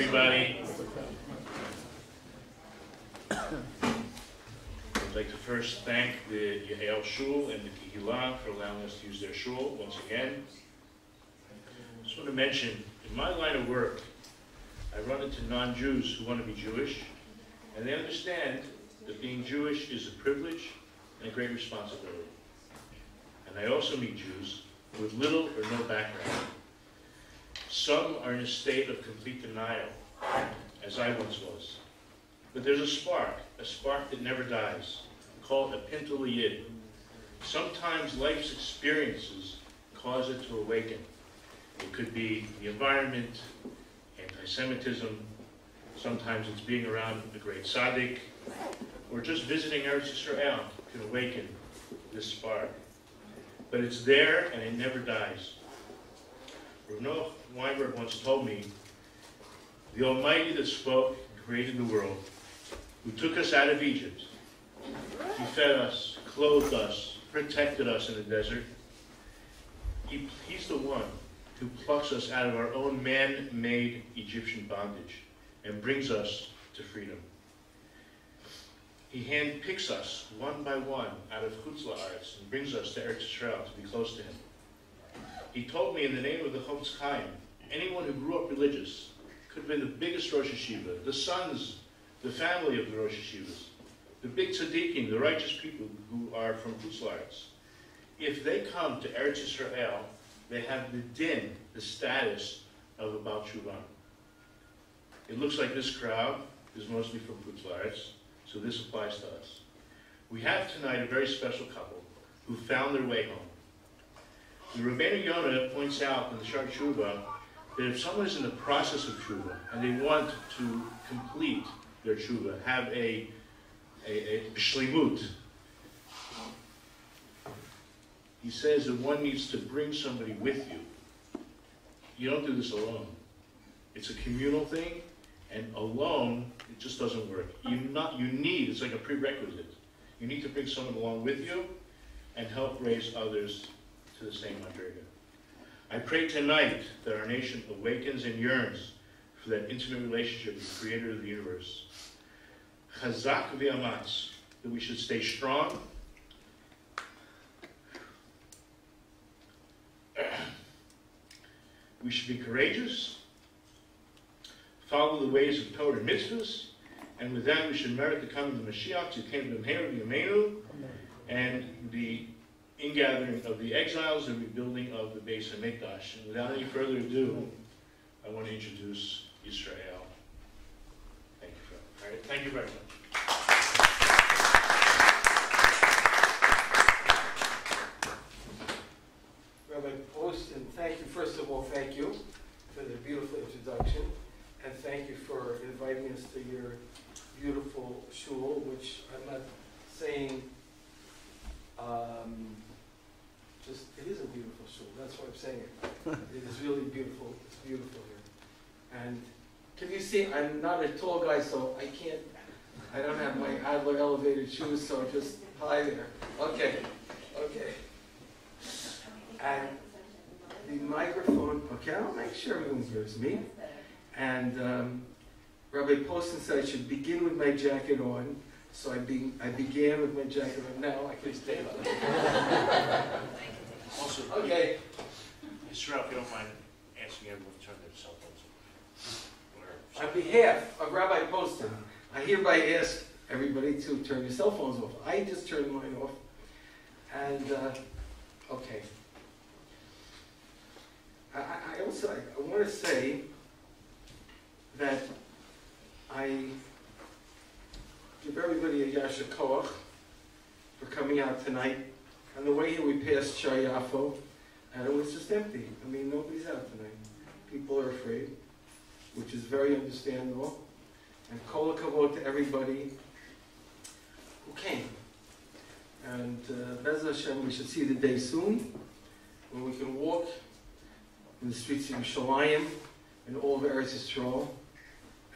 everybody. I'd like to first thank the Yael Shul and the Kihila for allowing us to use their shul once again. I Just want to mention, in my line of work, I run into non-Jews who want to be Jewish, and they understand that being Jewish is a privilege and a great responsibility. And I also meet Jews with little or no background. Some are in a state of complete denial, as I once was. But there's a spark, a spark that never dies, called a pintul yid. Sometimes life's experiences cause it to awaken. It could be the environment, anti-Semitism, sometimes it's being around a great tzaddik, or just visiting Eretz Yisrael can awaken this spark. But it's there and it never dies. Noah Weinberg once told me, the Almighty that spoke and created the world, who took us out of Egypt, he fed us, clothed us, protected us in the desert, he, he's the one who plucks us out of our own man-made Egyptian bondage and brings us to freedom. He handpicks us one by one out of Chutz La'aretz and brings us to Eretz Yisrael to be close to him. He told me in the name of the Chofetz Chaim, anyone who grew up religious could have been the biggest Rosh Hashiva, the sons, the family of the Rosh Hashivas, the big tzaddikim, the righteous people who are from Chutz If they come to Eretz Yisrael, they have the din, the status of a Baal Tshuva. It looks like this crowd is mostly from Chutz So this applies to us. We have tonight a very special couple who found their way home. The Rabbeinu Yonah points out in the Shar Tshuva that if someone is in the process of tshuva and they want to complete their tshuva, have a, a, a shlimut, he says that one needs to bring somebody with you. You don't do this alone. It's a communal thing, and alone, it just doesn't work. You not you need, it's like a prerequisite. You need to bring someone along with you and help raise others to the same madriga. I pray tonight that our nation awakens and yearns for that intimate relationship with the creator of the universe. Chazak v'amatz, that we should stay strong we should be courageous follow the ways of Torah and mitzvahs, and with that we should merit the coming of the Mashiach, to came to Yemenu, and the ingathering of the exiles and rebuilding of the Beis HaMikdash. And without any further ado, I want to introduce Israel. Thank you, for, right, thank you very much. Rabbi Poston, thank you. First of all, thank you for the beautiful introduction and thank you for inviting us to your beautiful shul, which I'm not saying, um, just, it is a beautiful shul, that's why I'm saying it. It is really beautiful, here. And can you see, I'm not a tall guy, so I can't, I don't have my Adler elevated shoes, so just hi there. Okay, okay. And the microphone, okay, I'll make sure everyone hears me. And um, Rabbi Poston said I should begin with my jacket on. So I, be, I began with my jacket on. Now I can stay on. also, okay. Israel, if you don't mind turn their cell phones. On behalf of Rabbi Poston, I hereby ask everybody to turn your cell phones off. I just turned mine off. And, uh, okay. I, I also, I, I want to say that I give everybody a Yasher Koach for coming out tonight. On the way here, we passed Shayafo, and it was just empty. I mean, nobody's out tonight. People are afraid, which is very understandable. And kol kavod to everybody who came. And uh, Bez Hashem, we should see the day soon when we can walk in the streets of Yerushalayim and all of Eretz Yisrael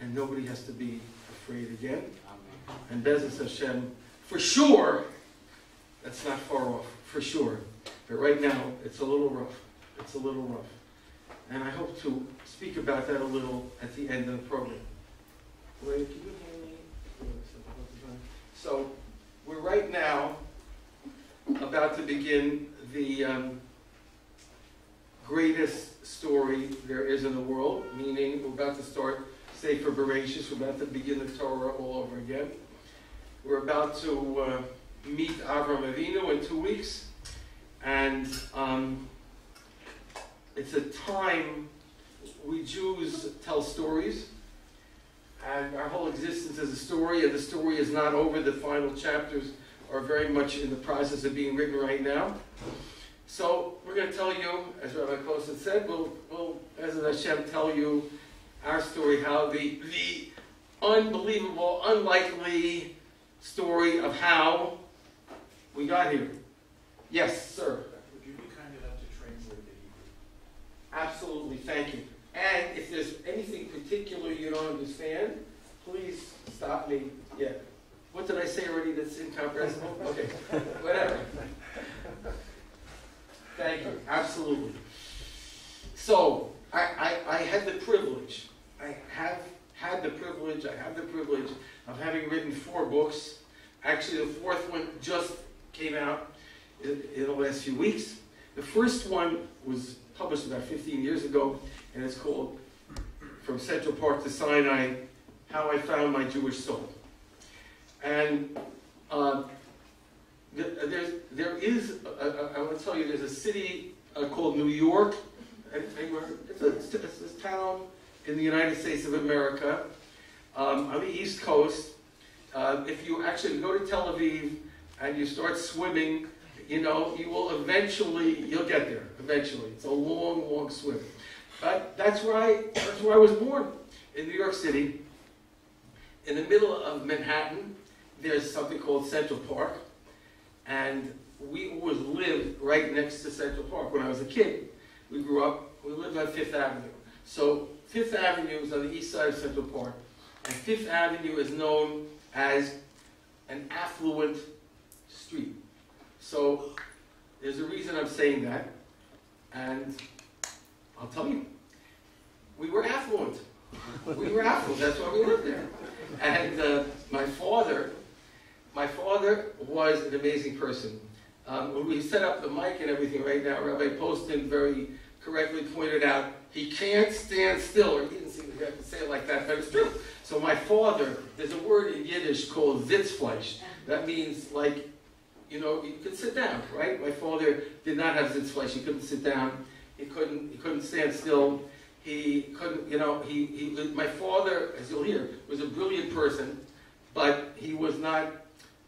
and nobody has to be afraid again. Amen. And B'ezras Hashem, for sure, that's not far off, for sure. But right now, it's a little rough. It's a little rough. And I hope to speak about that a little at the end of the program. So, we're right now about to begin the um, greatest story there is in the world, meaning we're about to start Sefer Bereshis, we're about to begin the Torah all over again. We're about to uh, meet Avram Avinu in two weeks, and um, it's a time we Jews tell stories, and our whole existence is a story, and the story is not over. The final chapters are very much in the process of being written right now. So we're going to tell you, as Rabbi Kosin said, we'll, we'll, as Hashem, tell you our story, how the, the unbelievable, unlikely story of how we got here. Yes, sir. Would you be kind enough to translate the Hebrew? Absolutely, thank you. And if there's anything particular you don't understand, please stop me. Yeah. What did I say already that's incomprehensible? Okay, whatever. Thank you, absolutely. So, I, I, I had the privilege, I have had the privilege, I have the privilege of having written four books. Actually, the fourth one just came out in, in the last few weeks. The first one was published about 15 years ago, and it's called From Central Park to Sinai How I Found My Jewish Soul. And uh, there's, there is, uh, I want to tell you, there's a city uh, called New York. It's a, it's a town in the United States of America um, on the East Coast. Uh, if you actually go to Tel Aviv and you start swimming, you know, you will eventually, you'll get there, eventually. It's a long, long swim. But that's where I, that's where I was born, in New York City. In the middle of Manhattan, there's something called Central Park. And we always lived right next to Central Park. When I was a kid, we grew up, we lived on Fifth Avenue. So Fifth Avenue is on the east side of Central Park. And Fifth Avenue is known as an affluent street. So there's a reason I'm saying that. And I'll tell you, we were affluent. We were affluent. That's why we lived there. And uh, my father, my father was an amazing person. Um, when we set up the mic and everything right now, Rabbi Poston very correctly pointed out he can't stand still, or he didn't seem to say it like that, but it's true. So my father, there's a word in Yiddish called Sitzfleisch. That means like, you know, you could sit down, right? My father did not have Sitzfleisch. He couldn't sit down. He couldn't. He couldn't stand still. He couldn't. You know, he, he. My father, as you'll hear, was a brilliant person, but he was not.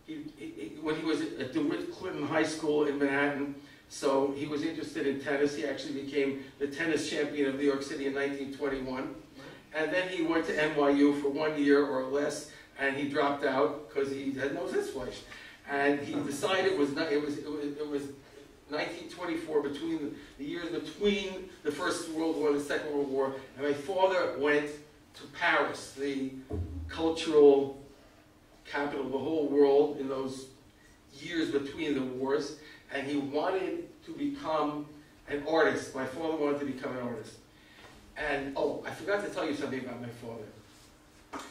He, he, when he was at DeWitt Clinton High School in Manhattan, so he was interested in tennis. He actually became the tennis champion of New York City in 1921. And then he went to NYU for one year or less, and he dropped out because he had no Sitzfleisch. And he decided it was, it was, it was, it was 1924, between the, the years between the First World War and the Second World War, and my father went to Paris, the cultural capital of the whole world in those years between the wars, and he wanted to become an artist. My father wanted to become an artist. And, oh, I forgot to tell you something about my father.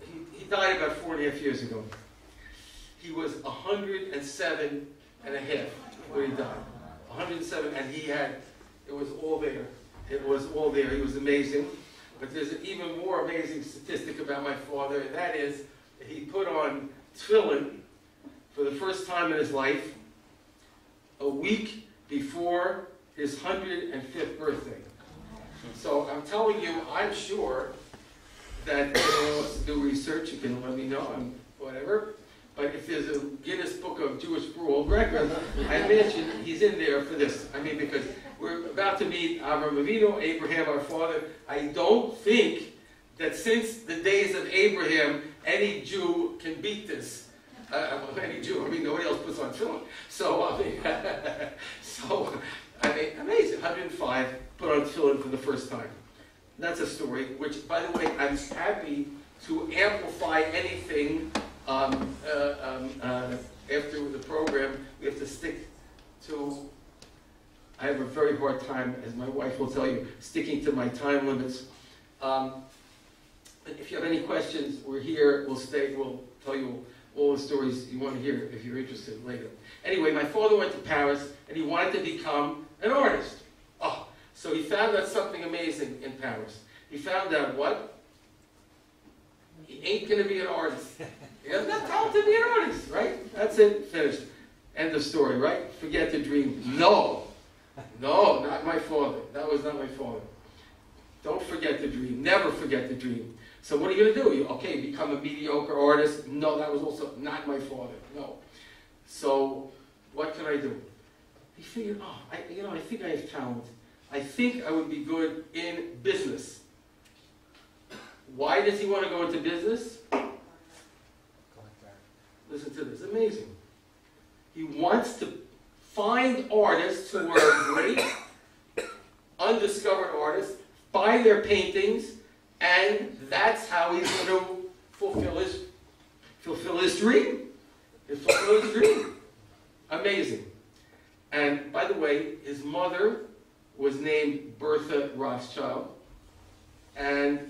He, he died about four and a half years ago. He was 107 and a half when he died. 107, and he had, it was all there. It was all there. He was amazing. But there's an even more amazing statistic about my father, and that is that he put on tefillin for the first time in his life a week before his 105th birthday. So I'm telling you, I'm sure that anyone wants to do research, you can let me know, I'm whatever. But if there's a Guinness Book of Jewish World Records, I imagine he's in there for this. I mean, because we're about to meet Avram Avinu, Abraham, our father. I don't think that since the days of Abraham, any Jew can beat this. Uh, any Jew, I mean, nobody else puts on tefillin. So, I mean, so, I mean, amazing. 105 put on tefillin for the first time. That's a story, which, by the way, I'm happy to amplify anything um, uh, um, uh, after the program. We have to stick to I have a very hard time, as my wife will tell you, sticking to my time limits. Um, if you have any questions, we're here. We'll stay. We'll tell you all the stories you want to hear if you're interested later. Anyway, my father went to Paris and he wanted to become an artist. Oh, so he found out something amazing in Paris. He found out what? He ain't going to be an artist. He has not talent to be an artist, right? That's it. Finished. End of story, right? Forget the dream. No. No, not my father. That was not my father. Don't forget the dream. Never forget the dream. So what are you going to do? You, okay, become a mediocre artist? No, that was also not my father. No. So what can I do? He figured, oh, I, you know, I think I have talent. I think I would be good in business. Why does he want to go into business? Listen to this, amazing. He wants to find artists who are great, undiscovered artists, buy their paintings, and that's how he's going to fulfill his fulfill his dream. Fulfill his dream. Amazing. And by the way, his mother was named Bertha Rothschild, and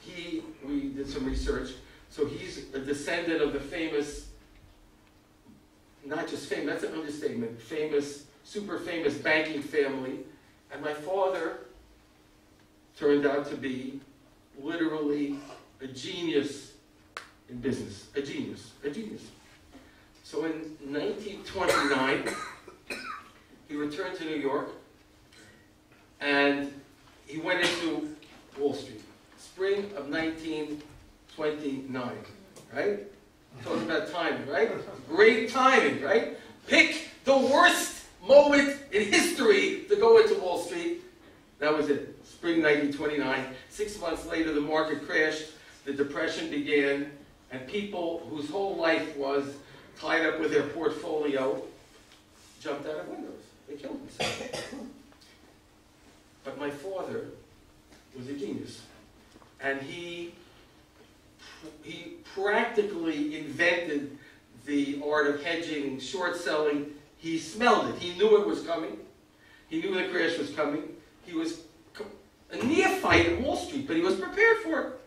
he we did some research. So he's a descendant of the famous, not just famous, that's an understatement, famous, super famous banking family. And my father turned out to be literally a genius in business. A genius. A genius. So in 1929, he returned to New York and he went into Wall Street. Spring of 1929, right? Talking about timing, right? Great timing, right? Pick the worst moment in history to go into Wall Street. That was it. Spring 1929. Six months later, the market crashed, the Depression began, and people whose whole life was tied up with their portfolio jumped out of windows. They killed themselves. But my father was a genius. And he, he practically invented the art of hedging, short selling. He smelled it. He knew it was coming. He knew the crash was coming. He was a neophyte in Wall Street, but he was prepared for it.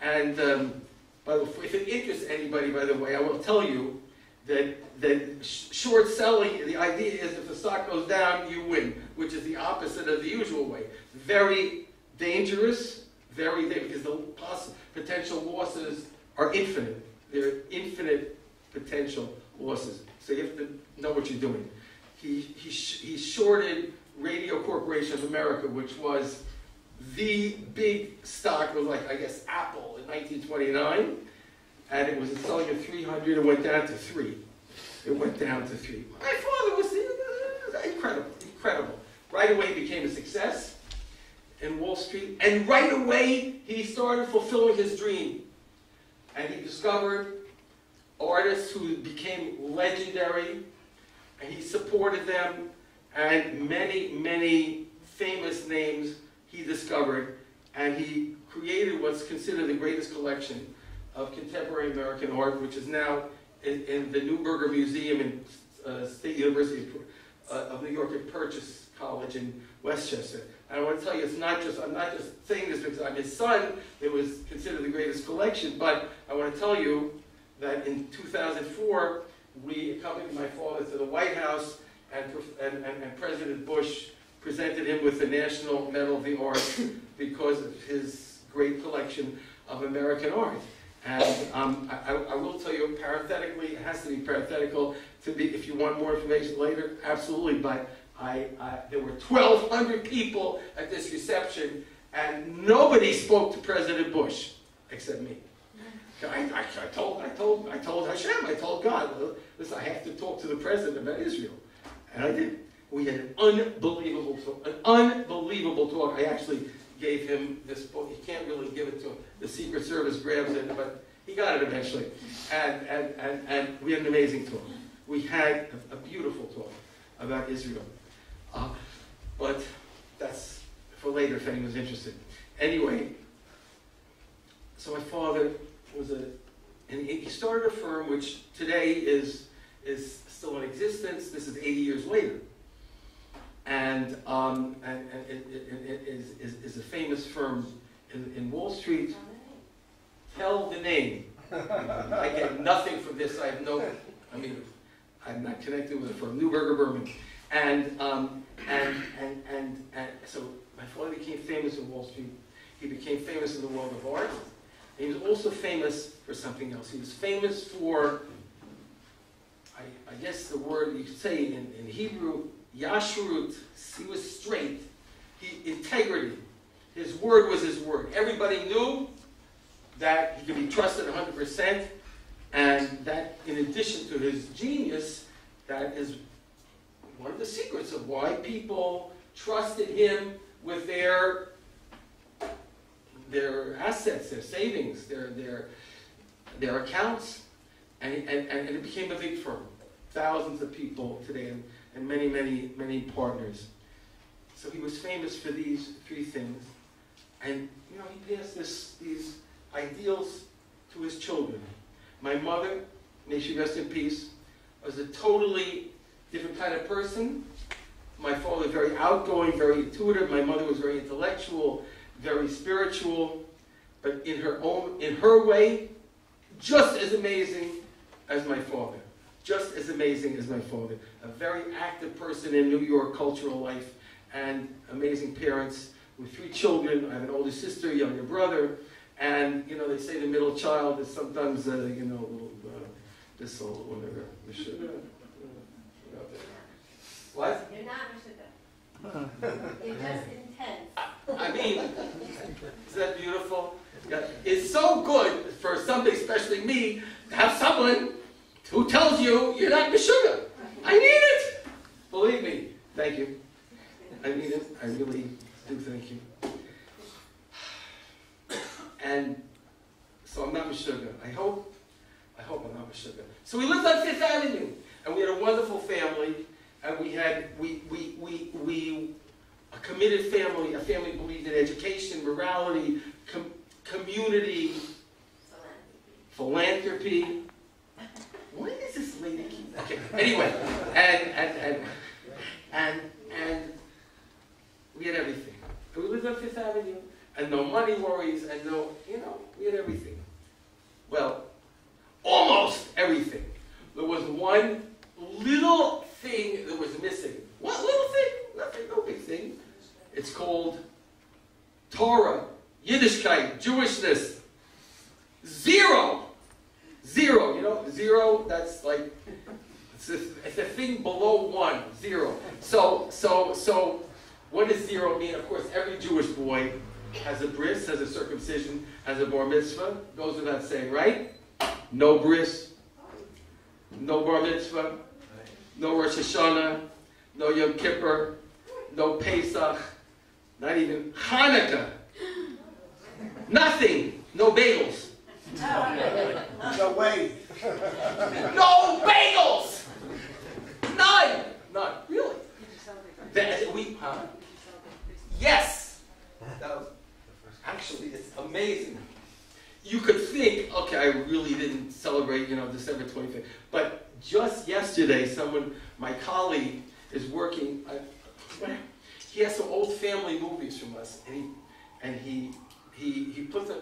And um, by the way, if it interests anybody, by the way, I will tell you that that short selling, the idea is if the stock goes down, you win, which is the opposite of the usual way. Very dangerous, very dangerous, because the potential losses are infinite. They're infinite potential losses. So you have to know what you're doing. He, he, he shorted Radio Corporation of America, which was the big stock. It was like, I guess, Apple in 1929. And it was selling at 300. It went down to 3. It went down to 3. My father was incredible, incredible. Right away, he became a success in Wall Street. And right away, he started fulfilling his dream. And he discovered artists who became legendary. And he supported them. And many, many famous names he discovered, and he created what's considered the greatest collection of contemporary American art, which is now in, in the Neuberger Museum in uh, State University of, uh, of New York at Purchase College in Westchester. And I want to tell you, it's not just, I'm not just saying this because I'm his son, it was considered the greatest collection, but I want to tell you that in 2004, we accompanied my father to the White House, and, and, and, and President Bush presented him with the National Medal of the Arts because of his great collection of American art. And um, I, I, will tell you parenthetically, it has to be parenthetical to be, if you want more information later, absolutely, but I, I, there were 1,200 people at this reception, and nobody spoke to President Bush except me. I, I, I, told, I told, I told Hashem, I told God, listen, I have to talk to the president about Israel, and I did. We had an unbelievable talk, an unbelievable talk. I actually gave him this book. He can't really give it to him. The Secret Service grabs it, but he got it eventually. And, and, and, and we had an amazing talk. We had a, a beautiful talk about Israel. Uh, but that's for later if anyone's interested. Anyway, so my father was a, and he started a firm which today is, is still in existence. This is 80 years later. and, um, and, and it, it, it is, is, is a famous firm in, in Wall Street. Tell the name. I get nothing from this. I have no, I mean, I'm not connected with it from Neuberger Berman. And, um, and, and, and, and so my father became famous in Wall Street. He became famous in the world of art. He was also famous for something else. He was famous for, I, I guess the word you say in, in Hebrew, yashrut. He was straight. He, integrity. His word was his word. Everybody knew that he could be trusted 100%, and that in addition to his genius, that is one of the secrets of why people trusted him with their their assets, their savings, their their their accounts, and, and, and it became a big firm. Thousands of people today, and, and many, many, many partners. So he was famous for these three things, and you know he passed this these ideals to his children. My mother, may she rest in peace, was a totally different kind of person. My father was very outgoing, very intuitive. My mother was very intellectual, very spiritual, but in her own, in her way, just as amazing as my father. Just as amazing as my father. A very active person in New York cultural life, and amazing parents with three children. I have an older sister, younger brother, and you know they say the middle child is sometimes uh, you know a little uh, this or whatever. We should, what? You're not Meshuggah. You're just intense. I mean, is that beautiful? It's so good for somebody, especially me, to have someone who tells you you're not Meshuggah. I need it. Believe me. Thank you. I need it. I really do thank you. And so I'm not Meshuggah. I hope, I hope I'm not Meshuggah. So we lived on Fifth Avenue, and we had a wonderful family, and we had, we, we, we, we, a committed family, a family believed in education, morality, com- community, philanthropy. What is this lady keep? Okay, anyway, and, and, and, and, and we had everything. We lived on Fifth Avenue, and no money worries, and no, you know, we had everything. Well, almost everything. There was one little thing that was missing. What little thing? Nothing, no big thing. It's called Torah, Yiddishkeit, Jewishness. Zero. Zero. You know, zero, that's like, it's a, it's a thing below one. Zero. So, so, so, what does zero mean? Of course, every Jewish boy has a bris, has a circumcision, has a bar mitzvah. Goes without saying, right? No bris, no bar mitzvah, no Rosh Hashanah, no Yom Kippur, no Pesach, not even Hanukkah. Nothing. No bagels. No way. No bagels. None. None. Really? That, we, huh? Yes. That was, actually, it's amazing. You could think, okay, I really didn't celebrate, you know, December 25th. But just yesterday, someone, my colleague, is working. Uh, he has some old family movies from us, and he, and he, he, he put them.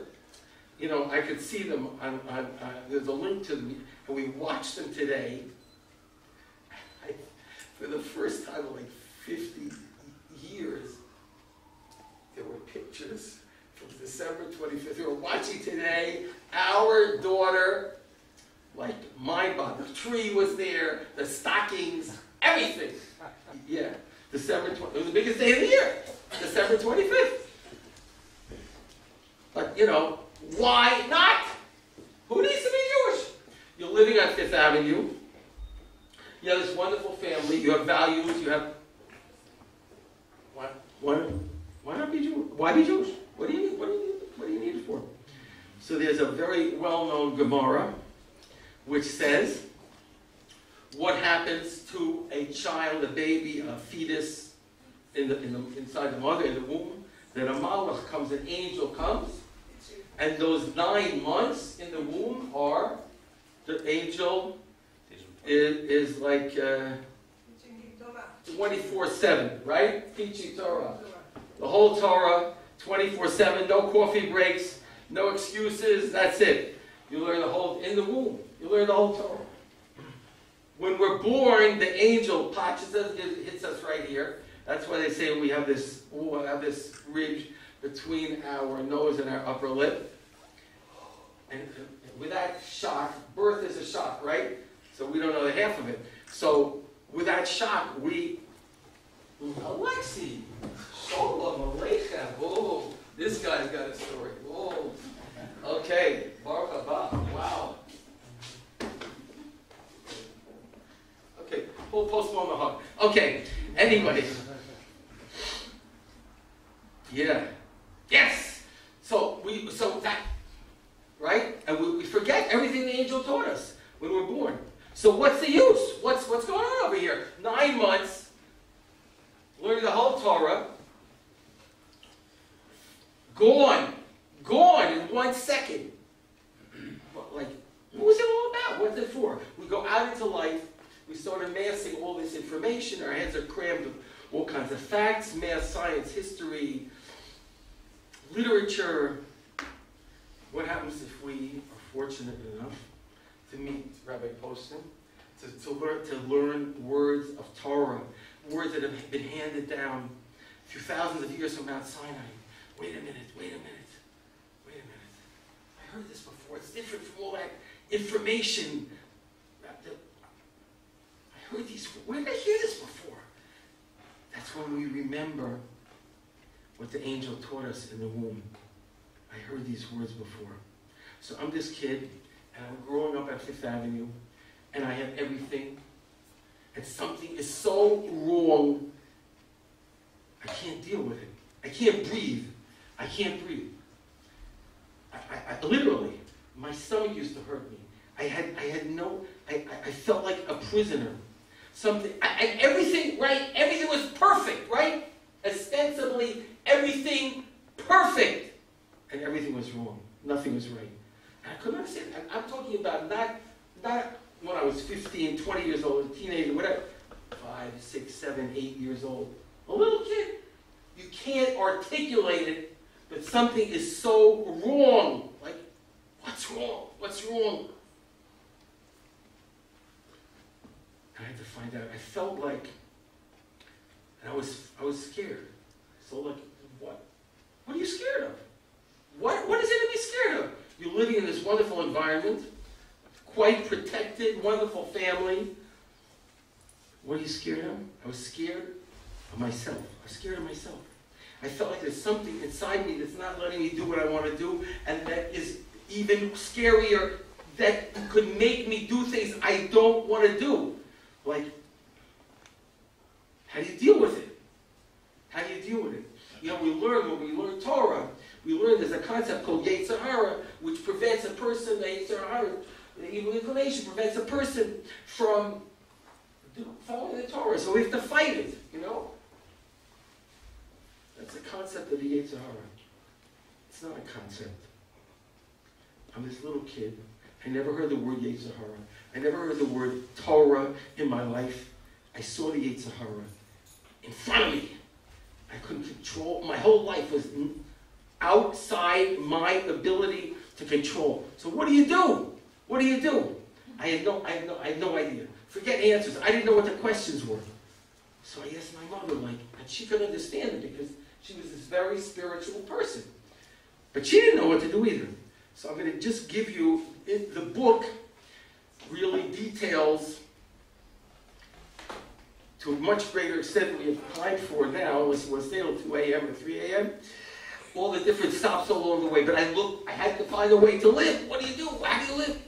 You know, I could see them on. on uh, there's a link to them, and we watched them today. I, for the first time in like 50 years, there were pictures from December 25th. We were watching today. Our daughter, like my body, the tree was there, the stockings, everything. Yeah, December 20th. It was the biggest day of the year, December 25th. But, you know, why not? Who needs to be Jewish? You're living on Fifth Avenue. You have this wonderful family. You have values. You have. Why? Why? Why not be Jewish? Why be Jewish? What do you need? What do you? What do you need it for? So there's a very well-known Gemara, which says, "What happens to a child, a baby, a fetus, in the, in the inside the mother in the womb? That a malach comes, an angel comes." And those nine months in the womb are the angel is, is like uh, twenty-four seven, right? Teaching Torah. The whole Torah, twenty-four seven, no coffee breaks, no excuses, that's it. You learn the whole, in the womb, you learn the whole Torah. When we're born, the angel touches us, hits us right here. That's why they say we have this, we have this ridge between our nose and our upper lip. And with that shock, birth is a shock, right? So we don't know the half of it. So with that shock, we, Alexi, Shalom Aleichem. Oh, this guy's got a story. Oh, okay, Baruch haba. Wow. Okay, we'll postpone the. Okay, anyway. Yeah. Yes. So we, so that, right? And we, we forget everything the angel taught us when we're born. So what's the use? What's what's going on over here? Nine months, learning the whole Torah, gone, gone in one second. Like, what was it all about? What's it for? We go out into life, we start amassing all this information, our heads are crammed with all kinds of facts, math, science, history, literature. What happens if we are fortunate enough to meet Rabbi Poston, to, to, learn, to learn words of Torah, words that have been handed down through thousands of years from Mount Sinai. Wait a minute, wait a minute, wait a minute. I heard this before. It's different from all that information. I heard these, where did I hear this before? That's when we remember what the angel taught us in the womb. I heard these words before. So I'm this kid, and I'm growing up at Fifth Avenue, and I have everything, and something is so wrong, I can't deal with it. I can't breathe. I can't breathe. I, I, I literally, my stomach used to hurt me. I had, I had no, I- I felt like a prisoner. Something, I, everything, right? Everything was perfect, right? Ostensibly, everything perfect. And everything was wrong. Nothing was right. And I couldn't understand. And I'm talking about not, not when I was 15, 20 years old, a teenager, whatever. Five, six, seven, eight years old. A little kid. You can't articulate it, but something is so wrong. Like, what's wrong? What's wrong? I had to find out. I felt like, and I was, I was scared. So like, what? What are you scared of? What, what is there to be scared of? You're living in this wonderful environment, quite protected, wonderful family. What are you scared of? I was scared of myself. I was scared of myself. I felt like there's something inside me that's not letting me do what I want to do, and that is even scarier, that could make me do things I don't want to do. Like, how do you deal with it? How do you deal with it? You know, we learn when we learn Torah, we learn there's a concept called Yetzer Hara, which prevents a person, the Yetzer Hara, the evil inclination, prevents a person from following the Torah. So we have to fight it, you know? That's the concept of the Yetzer Hara. It's not a concept. I'm this little kid. I never heard the word Yetzer Hara. I never heard the word Torah in my life. I saw the Yetzer Hara in front of me. I couldn't control. My whole life was outside my ability to control. So what do you do? What do you do? I had no, I had no, I had no idea. Forget answers. I didn't know what the questions were. So I asked my mother, like, and she could understand it because she was this very spiritual person. But she didn't know what to do either. So I'm going to just give you, the book really details to a much greater extent than we time for now, was want to till 2 a.m. or 3 a.m., all the different stops along the way. But I look, I had to find a way to live. What do you do? How do you live?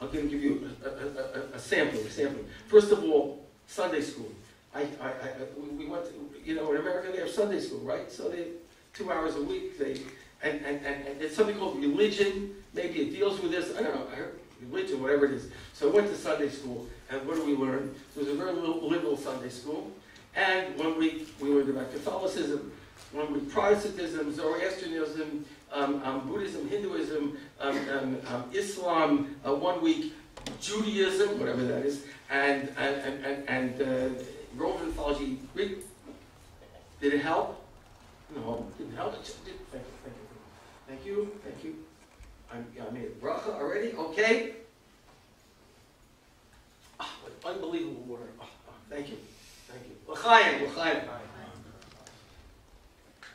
I'm going to give you a, a, a, a sampling, sampling. First of all, Sunday school. I, I, I, we- we went, to, you know, in America they have Sunday school, right? So they, two hours a week, they, and, and, and, and it's something called religion. Maybe it deals with this. I don't know. I heard religion, whatever it is. So I went to Sunday school, and what do we learn? It was a very little, liberal Sunday school. And one week we learned about Catholicism, one week Protestantism, Zoroastrianism, um, um, Buddhism, Hinduism, um, um, um, Islam. Uh, one week Judaism, whatever that is, and and and and, uh, Roman mythology. Greek. Did it help? No, it didn't help. Did. Thank you, thank you, thank you, thank you. I made a bracha already. Okay. Ah, what unbelievable word. Oh, oh, thank you, thank you. L'chaim, l'chaim.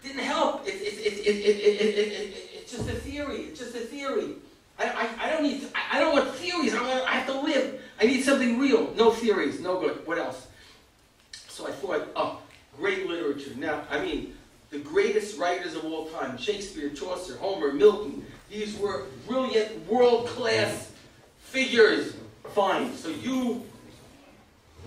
Didn't help. It's it's it's it, it, it, it, it, it, it's just a theory. It's just a theory. I, I, I don't need, I, I don't want theories, I, I have to live. I need something real. No theories, no good. What else? So I thought, oh, great literature. Now, I mean, the greatest writers of all time, Shakespeare, Chaucer, Homer, Milton, these were brilliant, world-class figures. Fine, so you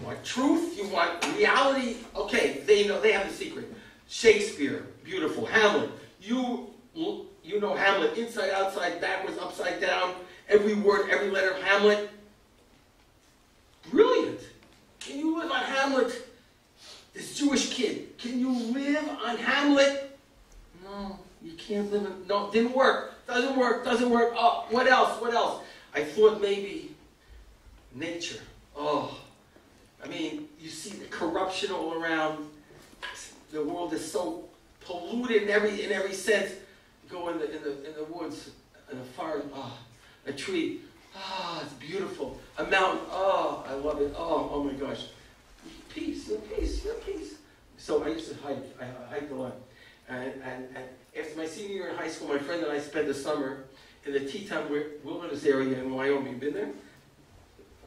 want truth, you want reality, okay, they know, they have the secret. Shakespeare, beautiful. Hamlet, you you know Hamlet, inside, outside, backwards, upside down, every word, every letter of Hamlet. Brilliant. Can you live on Hamlet? This Jewish kid, can you live on Hamlet? No, you can't live on, no, didn't work. Doesn't work, doesn't work. Oh, what else, what else? I thought maybe nature. Oh, I mean, you see the corruption all around. The world is so polluted in every, in every sense go in the, in the, in the woods, in the forest, ah, a tree, ah, it's beautiful. A mountain, oh, I love it. Oh, oh my gosh. Peace, peace, peace. So I used to hike, I, I hiked a lot. And, and, and after my senior year in high school, my friend and I spent the summer in the Teton Wilderness area in Wyoming. Been there?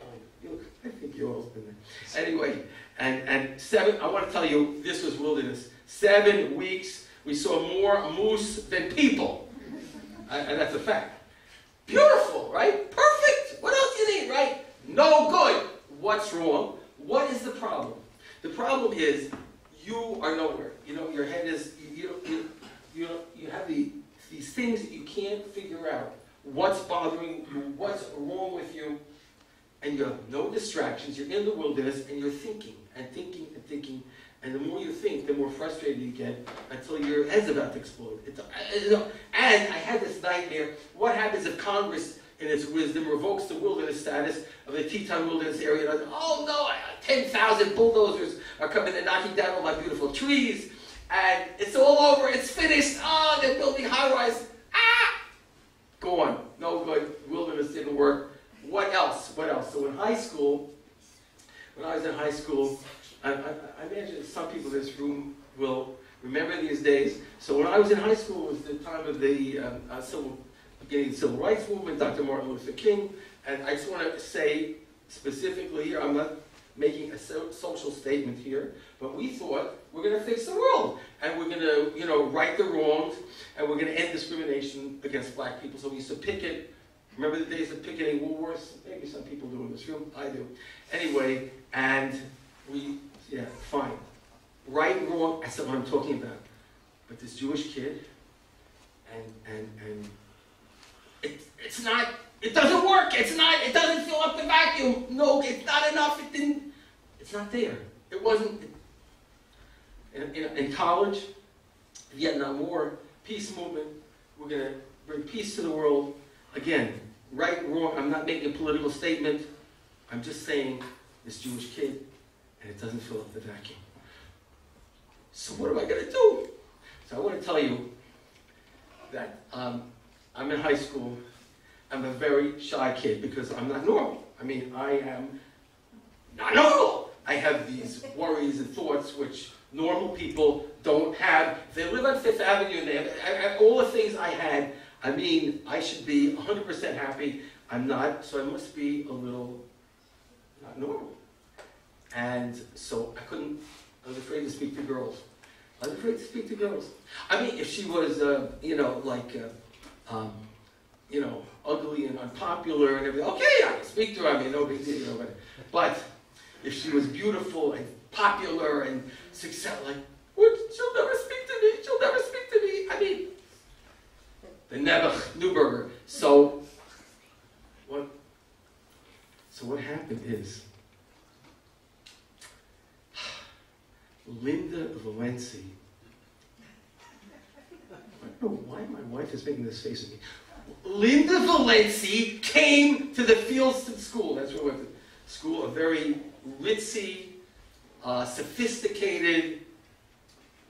Oh, I think you all been there. Anyway, and, and seven, I want to tell you, this was wilderness. Seven weeks we saw more moose than people. And that's a fact. Beautiful, right? Perfect. What else do you need, right? No good. What's wrong? What is the problem? The problem is you are nowhere. You know, your head is, you, you, you, know, you have the, these things that you can't figure out. What's bothering you? What's wrong with you? And you have no distractions. You're in the wilderness and you're thinking and thinking and thinking and the more you think, the more frustrated you get until your head's about to explode. It's, and I had this nightmare. What happens if Congress, in its wisdom, revokes the wilderness status of the Teton Wilderness area? And I oh no, 10,000 bulldozers are coming and knocking down all my beautiful trees. And it's all over. It's finished. Oh, they're building high-rise. Ah! Go on. No good. Wilderness didn't work. What else? What else? So in high school, when I was in high school, I, I, I imagine some people in this room will remember these days. So when I was in high school, it was the time of the um, uh, civil, beginning of the civil rights movement, Dr. Martin Luther King, and I just want to say specifically here, I'm not making a so social statement here, but we thought we're going to fix the world, and we're going to, you know, right the wrongs, and we're going to end discrimination against black people. So we used to picket. Remember the days of picketing Woolworths? Maybe some people do in this room. I do. Anyway, and we yeah, fine. Right and wrong, that's what I'm talking about. But this Jewish kid, and and and it, it's not, it doesn't work. It's not, it doesn't fill up the vacuum. No, it's not enough. It didn't, it's not there. It wasn't. In, in, in college, Vietnam War, peace movement, we're going to bring peace to the world. Again, right, wrong, I'm not making a political statement. I'm just saying this Jewish kid and it doesn't fill up the vacuum. So what am I going to do? So I want to tell you that um, I'm in high school. I'm a very shy kid because I'm not normal. I mean, I am not normal. I have these worries and thoughts which normal people don't have. They live on Fifth Avenue and they have, have all the things I had, I mean, I should be 100% happy. I'm not, so I must be a little not normal. And so I couldn't, I was afraid to speak to girls. I was afraid to speak to girls. I mean, if she was, uh, you know, like, uh, um, you know, ugly and unpopular and everything, okay, I can speak to her, I mean, no big deal, you know, but, but if she was beautiful and popular and successful, like, what, she'll never speak to me, she'll never speak to me. I mean, the Nebuch Neuberger. So, what, so what happened is, Linda Valenci. I don't know why my wife is making this face at me. Linda Valenci came to the Fieldston School. That's where we went to school, a very ritzy, uh, sophisticated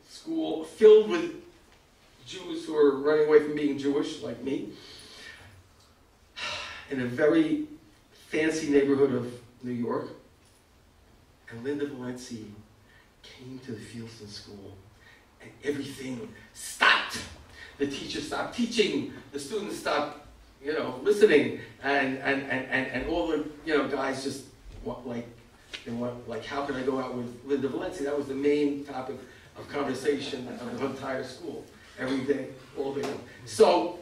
school filled with Jews who are running away from being Jewish, like me, in a very fancy neighborhood of New York. And Linda Valenci came to the Fieldston School, and everything stopped. The teacher stopped teaching, the students stopped, you know, listening, and, and, and, and, and all the, you know, guys just, like, and what, like, how can I go out with Linda Valencia? That was the main topic of conversation of the entire school, every day, all day long. So,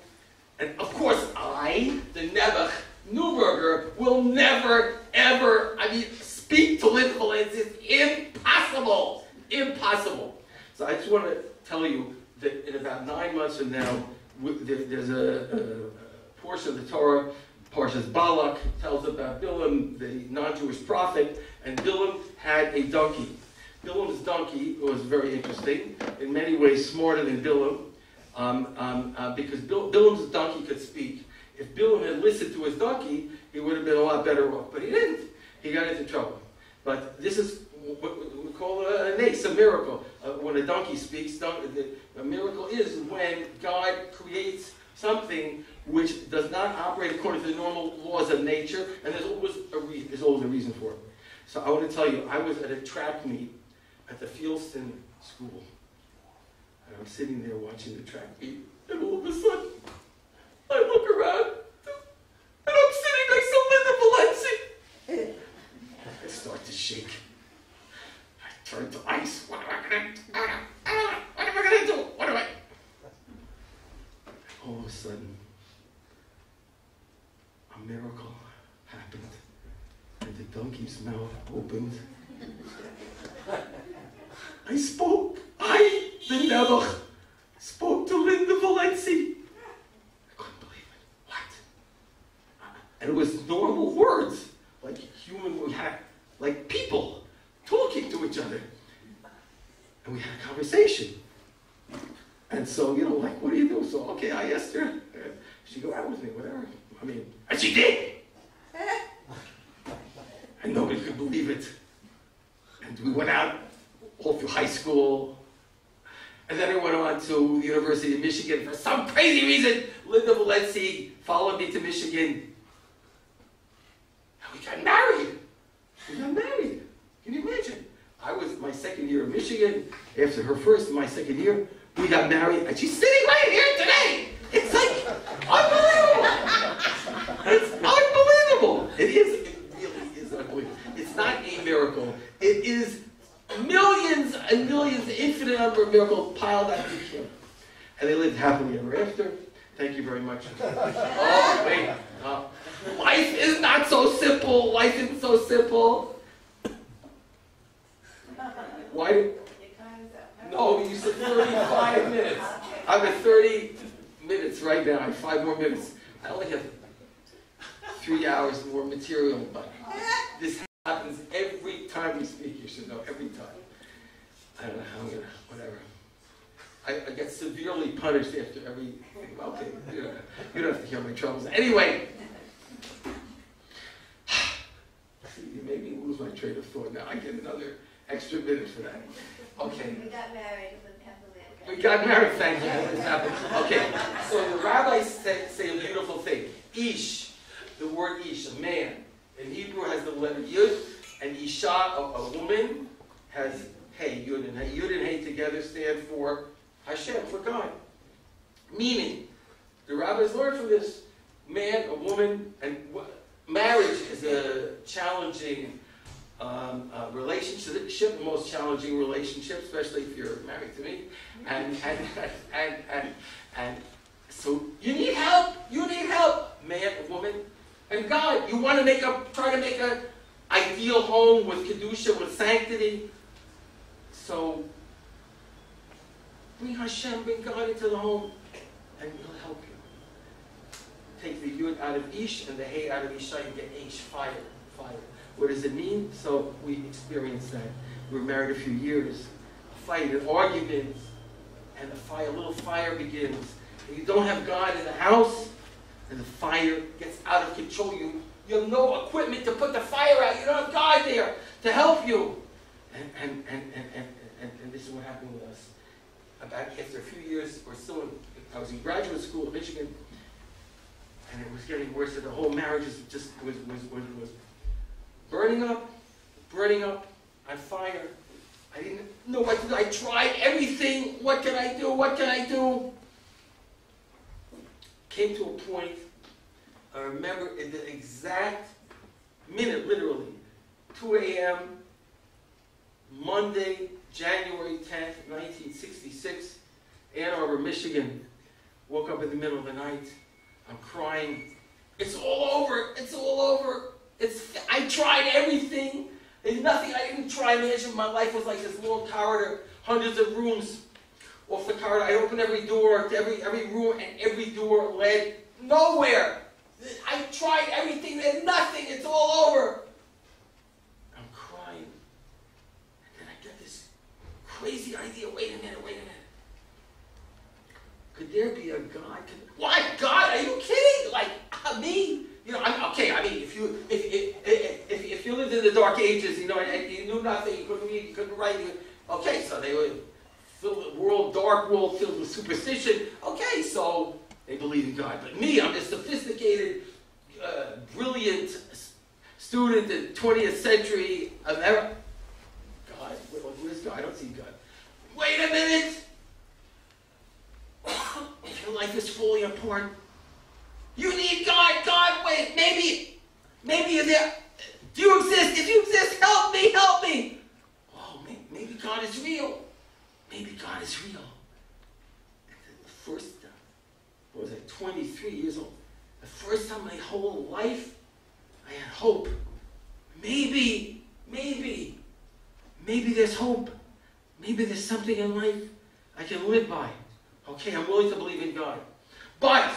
and of course, I, the Nebuch Neuberger, will never, ever, I mean, speak to Linda Valencia. It's impossible. Impossible. So I just want to tell you that in about nine months from now, there's a, a portion of the Torah, Parshas Balak, tells about Bilam, the non-Jewish prophet, and Bilam had a donkey. Bilam's donkey was very interesting, in many ways smarter than Bilam, um, um, uh, because Bil- Bilam's donkey could speak. If Bilam had listened to his donkey, he would have been a lot better off, but he didn't. He got into trouble. But this is what we call a, a nes, a miracle. Uh, when a donkey speaks, don- the, a miracle is when God creates something which does not operate according to the normal laws of nature, and there's always a, re- there's always a reason for it. So I want to tell you, I was at a track meet at the Fieldston School, and I'm sitting there watching the track meet, and all of a sudden, I look around, and I'm sitting next to Linda Valenci. I start to shake. I turn to ice. What am I gonna do? What am I gonna do? What am I? All of a sudden, a miracle happened, and mouth opened. I spoke. I, the Nebuch, spoke to Linda Valenci. I couldn't believe it. What? And it was normal words, like human, we had, like people talking to each other. And we had a conversation. And so, you know, like, what do you do? So, okay, I asked her. uh, She go out with me, whatever. I mean, and she did. And nobody could believe it. And we went out all through high school. And then I went on to the University of Michigan. For some crazy reason, Linda Valenci followed me to Michigan. Fire, fire. What does it mean? So we experienced that. We were married a few years. A fight, an argument, and a fire, a little fire begins. You don't have God in the house, and the fire gets out of control. You, you have no equipment to put the fire out. You don't have God there to help you. And, and, and, and, and, and, and this is what happened with us. About after a few years, still in, I was in graduate school in Michigan, and it was getting worse. And the whole marriage was just was, was, was, was burning up, burning up on fire. I didn't know what to do. I tried everything. What can I do? What can I do? Came to a point, I remember in the exact minute, literally, 2 a.m., Monday, January 10th, 1966, Ann Arbor, Michigan. Woke up in the middle of the night. I'm crying. It's all over. It's all over. It's, I tried everything. There's nothing I didn't try. Imagine my life was like this long corridor, hundreds of rooms. Off the corridor, I opened every door to every every room, and every door led nowhere. I tried everything. There's nothing. It's all over. I'm crying, and then I get this crazy idea. Wait a minute. Wait a minute. Could there be a God? Could, why God? Are you kidding? Like uh, me? You know, I'm okay. I mean, if you if if, if, if, you lived in the dark ages, you know, and you knew nothing, you couldn't read, you couldn't write. You, okay, so they would the world, dark world filled with superstition. Okay, so they believe in God. But me, I'm a sophisticated, uh, brilliant student in 20th century America. God, where, where's God? I don't see God. Wait a minute. Your life is falling apart. You need God. God, wait, maybe, maybe you're there. Do you exist? If you exist, help me, help me. Oh, maybe God is real. Maybe God is real. The first time, what was I, 23 years old? The first time my whole life, I had hope. Maybe, maybe, maybe there's hope. Maybe there's something in life I can live by. Okay, I'm willing to believe in God. But,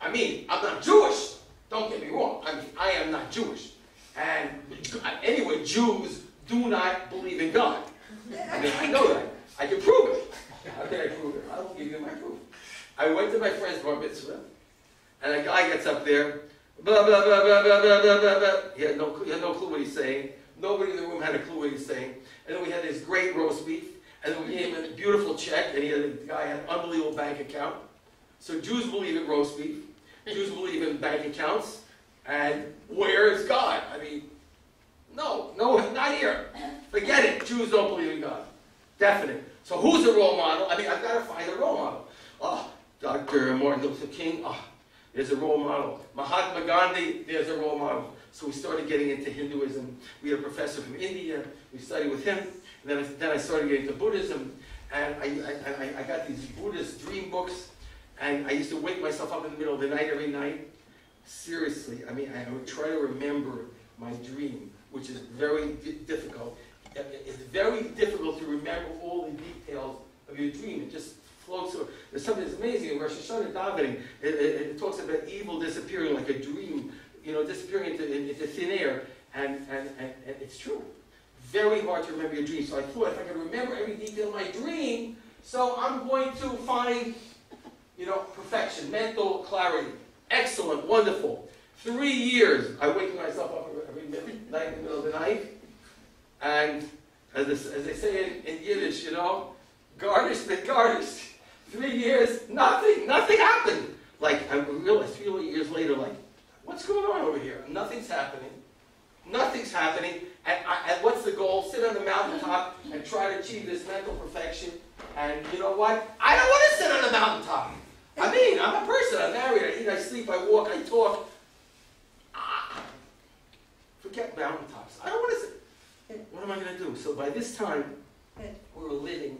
I mean, I'm not Jewish. Don't get me wrong. I mean, I am not Jewish. And anyway, Jews do not believe in God. I mean, I know that. I can prove it. How can I prove it? I will give you my proof. I went to my friend's bar mitzvah, and a guy gets up there, blah, blah, blah, blah, blah, blah, blah, blah, blah. He had, no, he had no clue what he's saying. Nobody in the room had a clue what he's saying. And then we had this great roast beef, and then we gave him a beautiful check, and he had, the guy had an unbelievable bank account. So Jews believe in roast beef. Jews believe in bank accounts. And where is God? I mean, no, no, not here. Forget it. Jews don't believe in God. Definite. So who's the role model? I mean, I've got to find a role model. Ah, oh, Dr. Martin Luther King. Oh, there's a role model. Mahatma Gandhi. There's a role model. So we started getting into Hinduism. We had a professor from India. We studied with him. Then I, then I started getting into Buddhism. And I, I, I, got these Buddhist dream books. And I used to wake myself up in the middle of the night every night. Seriously, I mean, I would try to remember my dream, which is very di- difficult. It's very difficult to remember all the details of your dream. It just floats through. There's something that's amazing in Rosh Hashanah davening. It, it, it talks about evil disappearing like a dream, you know, disappearing into, into thin air. And, and, and, and it's true. Very hard to remember your dream. So I thought if I can remember every detail of my dream, so I'm going to find, you know, perfection, mental clarity. Excellent, wonderful. Three years, I wake myself up every night in the middle of the night, and as, as they say in, in Yiddish, you know, gornisht with gornisht. Three years, nothing, nothing happened. Like, I realized three years later, like, what's going on over here? Nothing's happening. Nothing's happening. And, and what's the goal? Sit on the mountaintop and try to achieve this mental perfection. And you know what? I don't want to sit on the mountaintop. I mean, I'm a person. I'm married. I eat, I sleep, I walk, I talk. Ah, forget mountaintops. I don't want to sit. What am I going to do? So by this time, we were living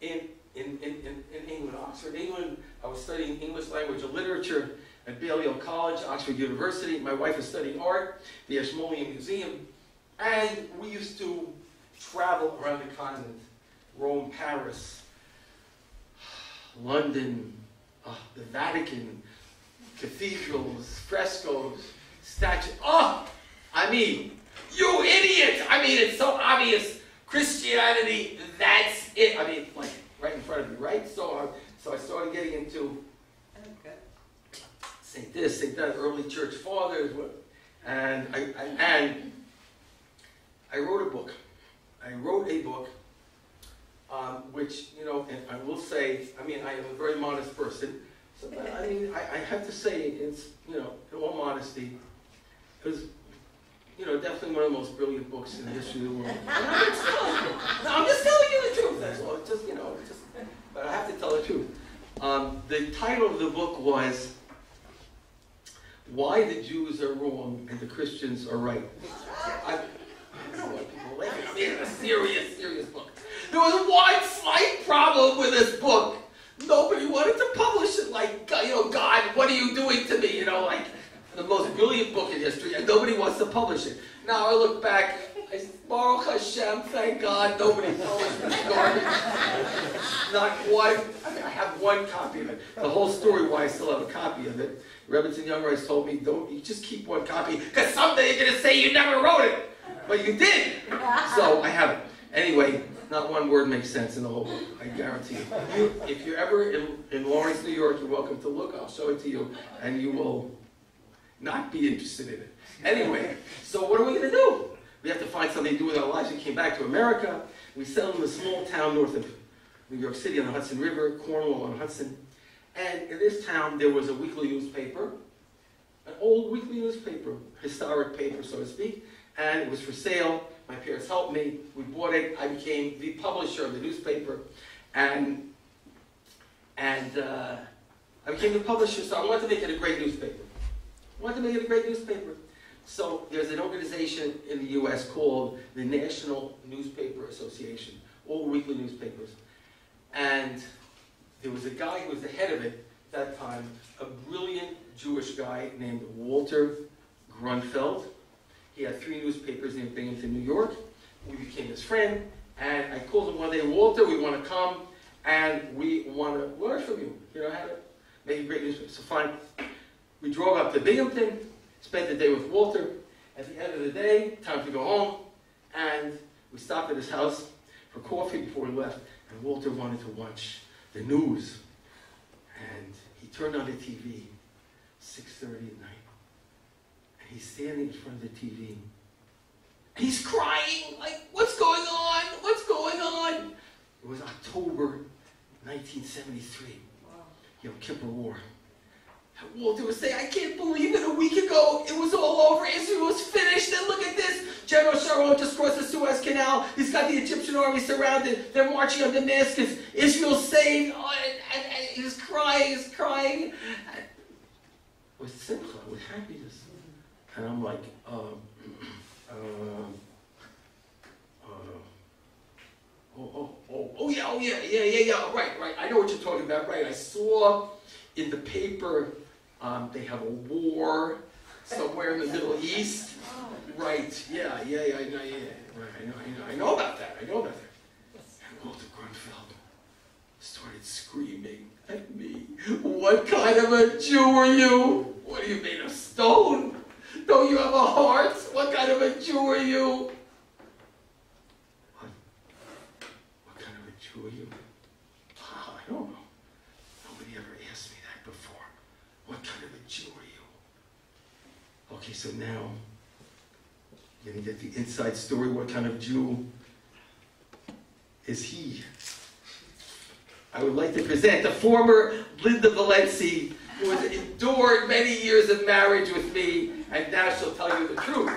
in, in, in, in, in England, Oxford, England. I was studying English language and literature at Balliol College, Oxford University. My wife was studying art, the Ashmolean Museum. And we used to travel around the continent, Rome, Paris, London, uh, the Vatican, cathedrals, frescoes, statues. Oh, I mean, you idiot! I mean, it's so obvious. Christianity, that's it. I mean, like right in front of you, right? So, uh, so I started getting into okay. Saint this, Saint that, early church fathers, what- and I, I and I wrote a book. I wrote a book, um, which you know, and I will say, I mean, I am a very modest person. So I mean, I, I have to say, it's you know, in all modesty, it was you know, definitely one of the most brilliant books in the history of the world. And I'm just telling you. I'm just telling you the truth. That's all. Just you know, just. But I have to tell the truth. Um, the title of the book was "Why the Jews Are Wrong and the Christians Are Right." I don't want people laughing. I mean, it's a serious, serious book. There was one slight problem with this book. Nobody wanted to publish it. Like, you know, God, what are you doing to me? You know, like the most brilliant book in history, and nobody wants to publish it. Now I look back, I Baruch Hashem, thank God, nobody published this garbage. Not one, I mean, I have one copy of it. The whole story why I still have a copy of it. Rebbitzin Jungreis told me, don't, you just keep one copy, because someday you're going to say you never wrote it. But you did. So I have it. Anyway, not one word makes sense in the whole book, I guarantee you. you if you're ever in, in Lawrence, New York, you're welcome to look. I'll show it to you, and you will not be interested in it. Anyway, so what are we going to do? We have to find something to do with our lives. We came back to America. We settled in a small town north of New York City on the Hudson River, Cornwall on Hudson. And in this town, there was a weekly newspaper, an old weekly newspaper, historic paper, so to speak, and it was for sale. My parents helped me. We bought it. I became the publisher of the newspaper, and and uh, I became the publisher. So I wanted to make it a great newspaper. I wanted to make it a great newspaper. So there's an organization in the U.S. called the National Newspaper Association, all weekly newspapers, and there was a guy who was the head of it at that time, a brilliant Jewish guy named Walter Grunfeld. He had three newspapers in Binghamton, New York. We became his friend, and I called him one day, Walter, we want to come, and we want to learn from you. You know how to make great newspaper. So fine. We drove up to Binghamton, spent the day with Walter. At the end of the day, time to go home, and we stopped at his house for coffee before we left, and Walter wanted to watch the news. And he turned on the TV, 6.30 at night. He's standing in front of the TV. He's crying, like, what's going on? What's going on? It was October 1973, Yom Kippur War. Walter was saying, I can't believe it. A week ago, it was all over. Israel was finished. And look at this. General Sharon just crossed the Suez Canal. He's got the Egyptian army surrounded. They're marching on Damascus. Israel's saved. Oh, and, and, and he was crying. He's crying. With simcha, with happiness. And I'm like, um, um, uh, oh, oh, oh, oh, yeah, oh, yeah, yeah, yeah, yeah, right, right. I know what you're talking about, right. I saw in the paper um, they have a war somewhere in the Middle East. Right, yeah, yeah, yeah, I know, yeah, right, I know, I know, I know about that, I know about that. And Walter Grunfeld started screaming at me, what kind of a Jew are you? What are you made of stone? Don't you have a heart? What kind of a Jew are you? What? What kind of a Jew are you? I don't know. Nobody ever asked me that before. What kind of a Jew are you? Okay, so now you're gonna get the inside story. What kind of Jew is he? I would like to present the former Linda Valenci, who has endured many years of marriage with me, and now she'll tell you the truth.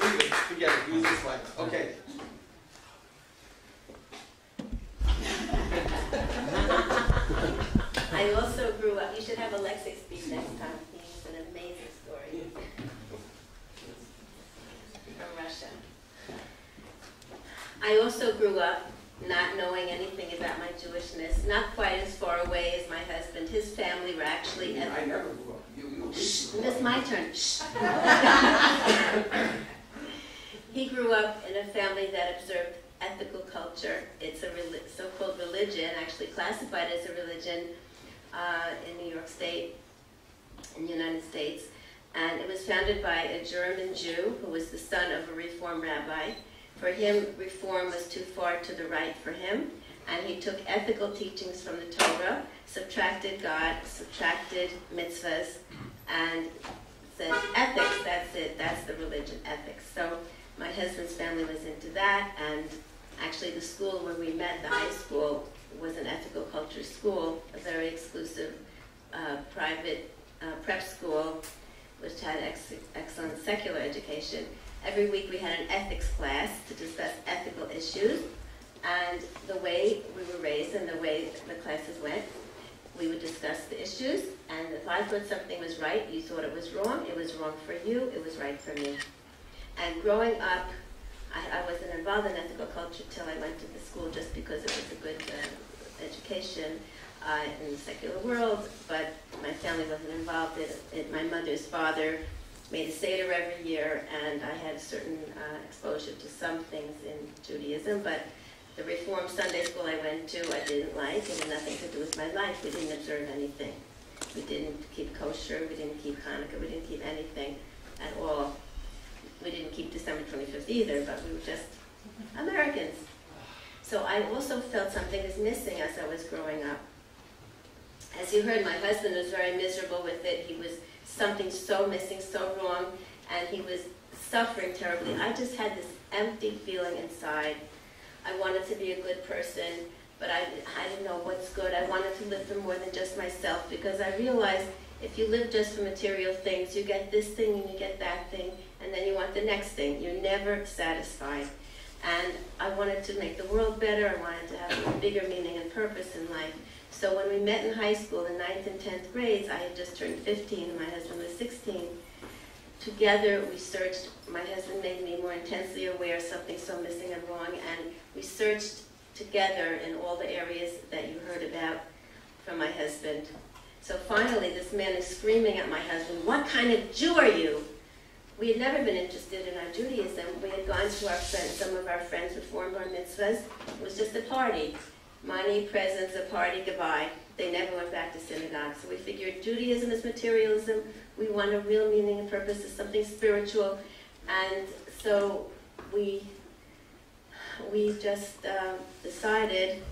Leave it, it, use this mic. Okay. I also grew up, you should have Alexis speak next time. He's an amazing story. From Russia. I also grew up not knowing anything about my Jewishness, not quite as far away as my husband. His family were actually at I never grew up. You, you, Shh, it's my turn. Shh. he grew up in a family that observed ethical culture. It's a so-called religion, actually classified as a religion uh, in New York State, in the United States. And it was founded by a German Jew who was the son of a Reform rabbi. For him, Reform was too far to the right for him. and he took ethical teachings from the Torah, subtracted God, subtracted mitzvahs, and said ethics, that's it, that's the religion, ethics. So my husband's family was into that, and actually the school where we met, the high school, was an ethical culture school, a very exclusive uh, private uh, prep school, which had ex- excellent secular education. Every week we had an ethics class to discuss ethical issues, and the way we were raised and the way the classes went, we would discuss the issues, and if I thought something was right, you thought it was wrong, it was wrong for you, it was right for me. And growing up, I, I wasn't involved in ethical culture till I went to the school just because it was a good uh, education uh, in the secular world, but my family wasn't involved in it. My mother's father made a Seder every year, and I had certain uh, exposure to some things in Judaism, but the Reform Sunday school I went to, I didn't like. It had nothing to do with my life. We didn't observe anything. We didn't keep kosher. We didn't keep Hanukkah. We didn't keep anything at all. We didn't keep December 25th either, but we were just Americans. So I also felt something was missing as I was growing up. As you heard, my husband was very miserable with it. He was something so missing, so wrong, and he was suffering terribly. I just had this empty feeling inside. I wanted to be a good person, but I, I didn't know what's good. I wanted to live for more than just myself because I realized if you live just for material things, you get this thing and you get that thing, and then you want the next thing. You're never satisfied. And I wanted to make the world better. I wanted to have a bigger meaning and purpose in life. So when we met in high school, in ninth and 10th grades, I had just turned 15 and my husband was 16. Together we searched, my husband made me more intensely aware of something so missing and wrong, and we searched together in all the areas that you heard about from my husband. So finally, this man is screaming at my husband, What kind of Jew are you? We had never been interested in our Judaism. We had gone to our friends, some of our friends performed our mitzvahs. It was just a party. Money, presents, a party, goodbye. They never went back to synagogue. So we figured Judaism is materialism. We want a real meaning and purpose, is something spiritual. And so we we just uh, decided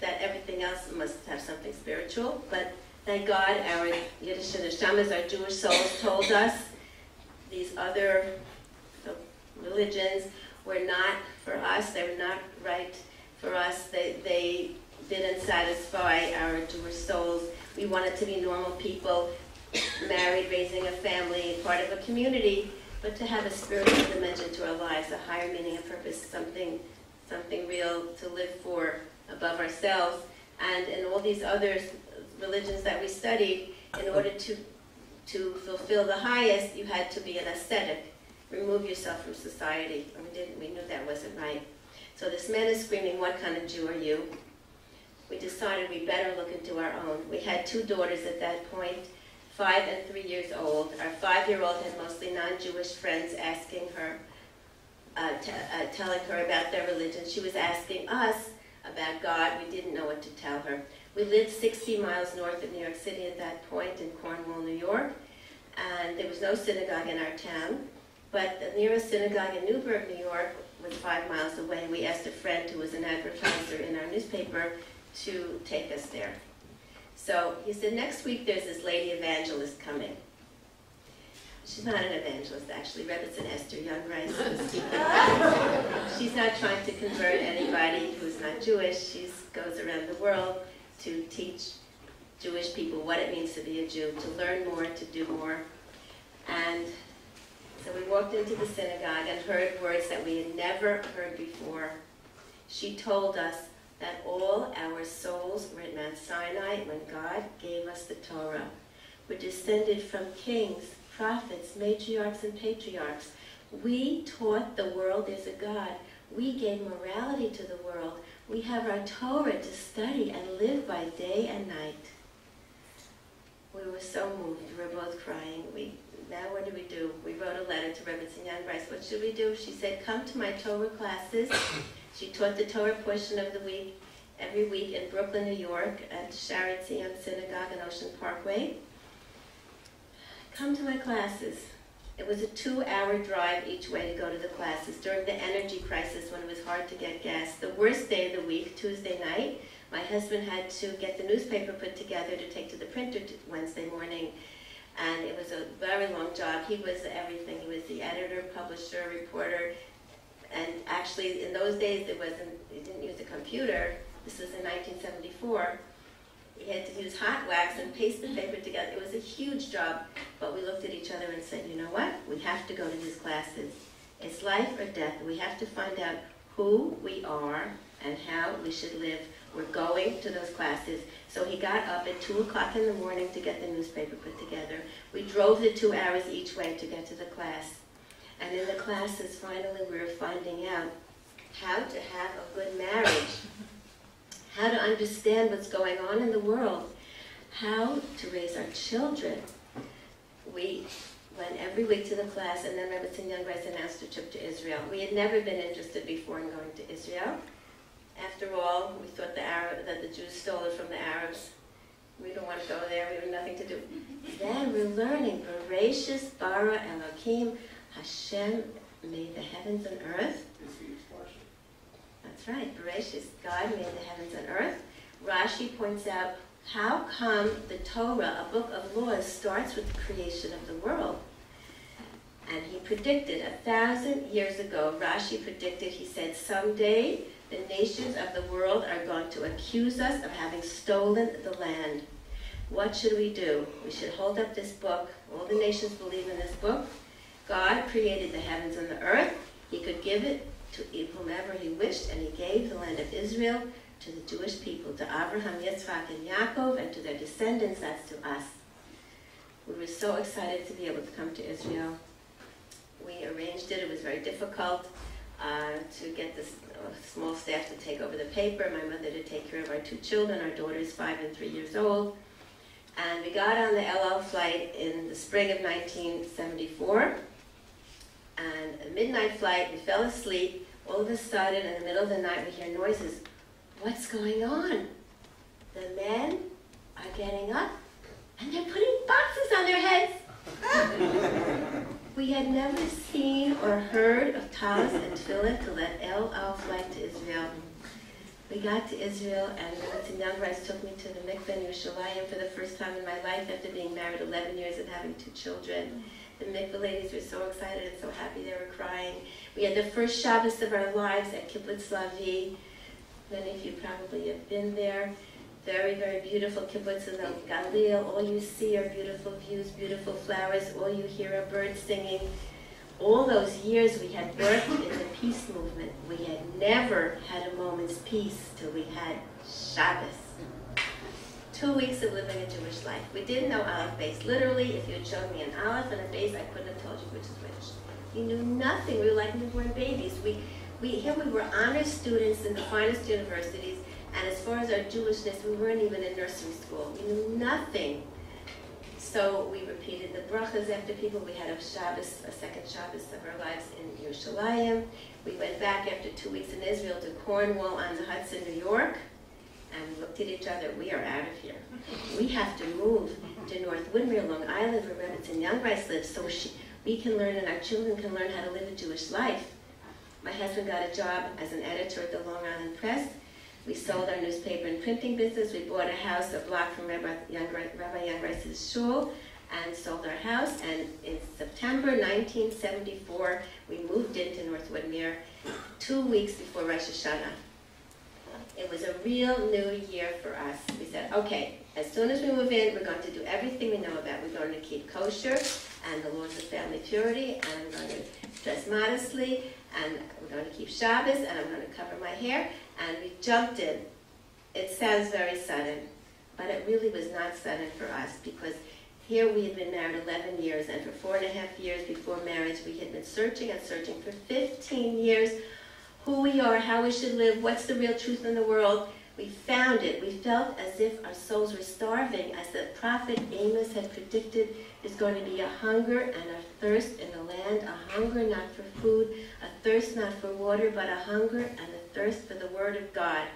that everything else must have something spiritual. But thank God, our Yiddish Neshamas, our Jewish souls, told us these other religions were not for us. They were not right for us. They, they didn't satisfy our Jewish souls. We wanted to be normal people, married, raising a family, part of a community, but to have a spiritual dimension to our lives, a higher meaning and purpose, something, something real to live for above ourselves. And in all these other religions that we studied, in order to, to fulfill the highest, you had to be an ascetic, remove yourself from society. And we didn't, we knew that wasn't right. So this man is screaming, what kind of Jew are you? We decided we better look into our own. We had two daughters at that point, five and three years old. Our five-year-old had mostly non-Jewish friends asking her, uh, uh, telling her about their religion. She was asking us about God. We didn't know what to tell her. We lived 60 miles north of New York City at that point in Cornwall, New York, and there was no synagogue in our town. But the nearest synagogue in Newburgh, New York, was five miles away. We asked a friend who was an advertiser in our newspaper to take us there. So he said, next week there's this lady evangelist coming. She's not an evangelist, actually. Rebbitzin Esther Jungreis. She's not trying to convert anybody who's not Jewish. She goes around the world to teach Jewish people what it means to be a Jew, to learn more, to do more. And so we walked into the synagogue and heard words that we had never heard before. She told us that all our souls were at Mount Sinai when God gave us the Torah. We're descended from kings, prophets, matriarchs, and patriarchs. We taught the world there's a God. We gave morality to the world. We have our Torah to study and live by day and night. We were so moved. We were both crying. We now what do we do? We wrote a letter to Rebbitzin Jungreis. What should we do? She said, come to my Torah classes. She taught the Torah portion of the week every week in Brooklyn, New York, at Shaare Zion Synagogue in Ocean Parkway. Come to my classes. It was a two-hour drive each way to go to the classes during the energy crisis when it was hard to get gas. The worst day of the week, Tuesday night, my husband had to get the newspaper put together to take to the printer Wednesday morning, and it was a very long job. He was everything. He was the editor, publisher, reporter, and actually in those days there wasn't. He didn't use a computer. This was in 1974. He had to use hot wax and paste the paper together. It was a huge job, but we looked at each other and said, you know what? We have to go to these classes. It's life or death. We have to find out who we are and how we should live. We're going to those classes. So he got up at 2 o'clock in the morning to get the newspaper put together. We drove the two hours each way to get to the class. And in the classes, finally, we were finding out how to have a good marriage, how to understand what's going on in the world, how to raise our children. We went every week to the class, and then Rebbetzin Jungreis announced a trip to Israel. We had never been interested before in going to Israel. After all, we thought the Arab, that the Jews stole it from the Arabs. We don't want to go there. We have nothing to do. Then we're learning Bereshis bara Elohim Hashem made the heavens and earth. That's right. Bereshis, God made the heavens and earth. Rashi points out how come the Torah, a book of laws, starts with the creation of the world? And he predicted a thousand years ago, Rashi predicted, he said, someday the nations of the world are going to accuse us of having stolen the land. What should we do? We should hold up this book. All the nations believe in this book. God created the heavens and the earth. He could give it to whomever he wished, and he gave the land of Israel to the Jewish people, to Abraham, Yitzhak, and Yaakov, and to their descendants, that's to us. We were so excited to be able to come to Israel. We arranged it. It was very difficult uh, to get this small staff to take over the paper, my mother to take care of our two children. Our daughter is five and three years old. And we got on the El Al flight in the spring of 1974. And a midnight flight, we fell asleep. All of a sudden, in the middle of the night, we hear noises. What's going on? The men are getting up and they're putting boxes on their heads. Had never seen or heard of talis and tefillin till that El Al flight to Israel. We got to Israel and Rebbetzin Jungreis took me to the mikveh in Yerushalayim for the first time in my life after being married 11 years and having two children. The mikveh ladies were so excited and so happy they were crying. We had the first Shabbos of our lives at Kibbutz Lavi. Many of you probably have been there. Very, very beautiful kibbutz in the Galil. All you see are beautiful views, beautiful flowers. All you hear are birds singing. All those years we had worked in the peace movement. We had never had a moment's peace till we had Shabbos. Two weeks of living a Jewish life. We didn't know Aleph Beis. Literally, if you had shown me an Aleph and a Beis, I couldn't have told you which is which. We knew nothing. We were like newborn babies. We, we, here we were honor students in the finest universities, and as far as our Jewishness, we weren't even in nursery school. We knew nothing. So we repeated the brachas after people. We had a Shabbos, a second Shabbos of our lives in Yerushalayim. We went back after two weeks in Israel to Cornwall on the Hudson, New York, and we looked at each other. We are out of here. We have to move to North Woodmere, Long Island, where Rebbetzin Jungreis lives, so she, we can learn and our children can learn how to live a Jewish life. My husband got a job as an editor at the Long Island Press. We sold our newspaper and printing business. We bought a house a block from Rabbi Jungreis's shul and sold our house. And in September 1974, we moved into North Woodmere two weeks before Rosh Hashanah. It was a real new year for us. We said, okay, as soon as we move in, we're going to do everything we know about. We're going to keep kosher and the laws of family purity, and I'm going to dress modestly, and we're going to keep Shabbos, and I'm going to cover my hair. And we jumped in. It sounds very sudden, but it really was not sudden for us because here we had been married 11 years, and for four and a half years before marriage, we had been searching and searching for 15 years who we are, how we should live, what's the real truth in the world. We found it. We felt as if our souls were starving, as the prophet Amos had predicted is going to be a hunger and a thirst in the land, a hunger not for food, a thirst not for water, but a hunger and thirst for the Word of God.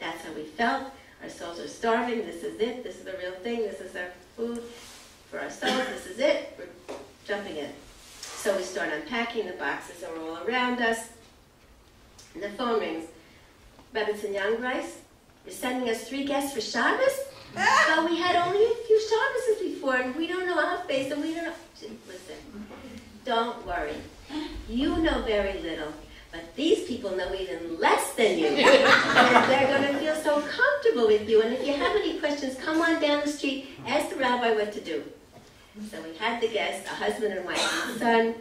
That's how we felt. Our souls are starving. This is it. This is the real thing. This is our food for our souls. This is it. We're jumping in. So we start unpacking, the boxes are all around us, and the phone rings. Rebbetzin Jungreis, you're sending us three guests for Shabbos? Ah! Well, we had only a few Shabbases before, and we don't know our face, and we don't know. Listen, don't worry. You know very little, but these people know even less than you. and they're going to feel so comfortable with you. And if you have any questions, come on down the street, ask the rabbi what to do. So we had the guests, a husband and wife and son.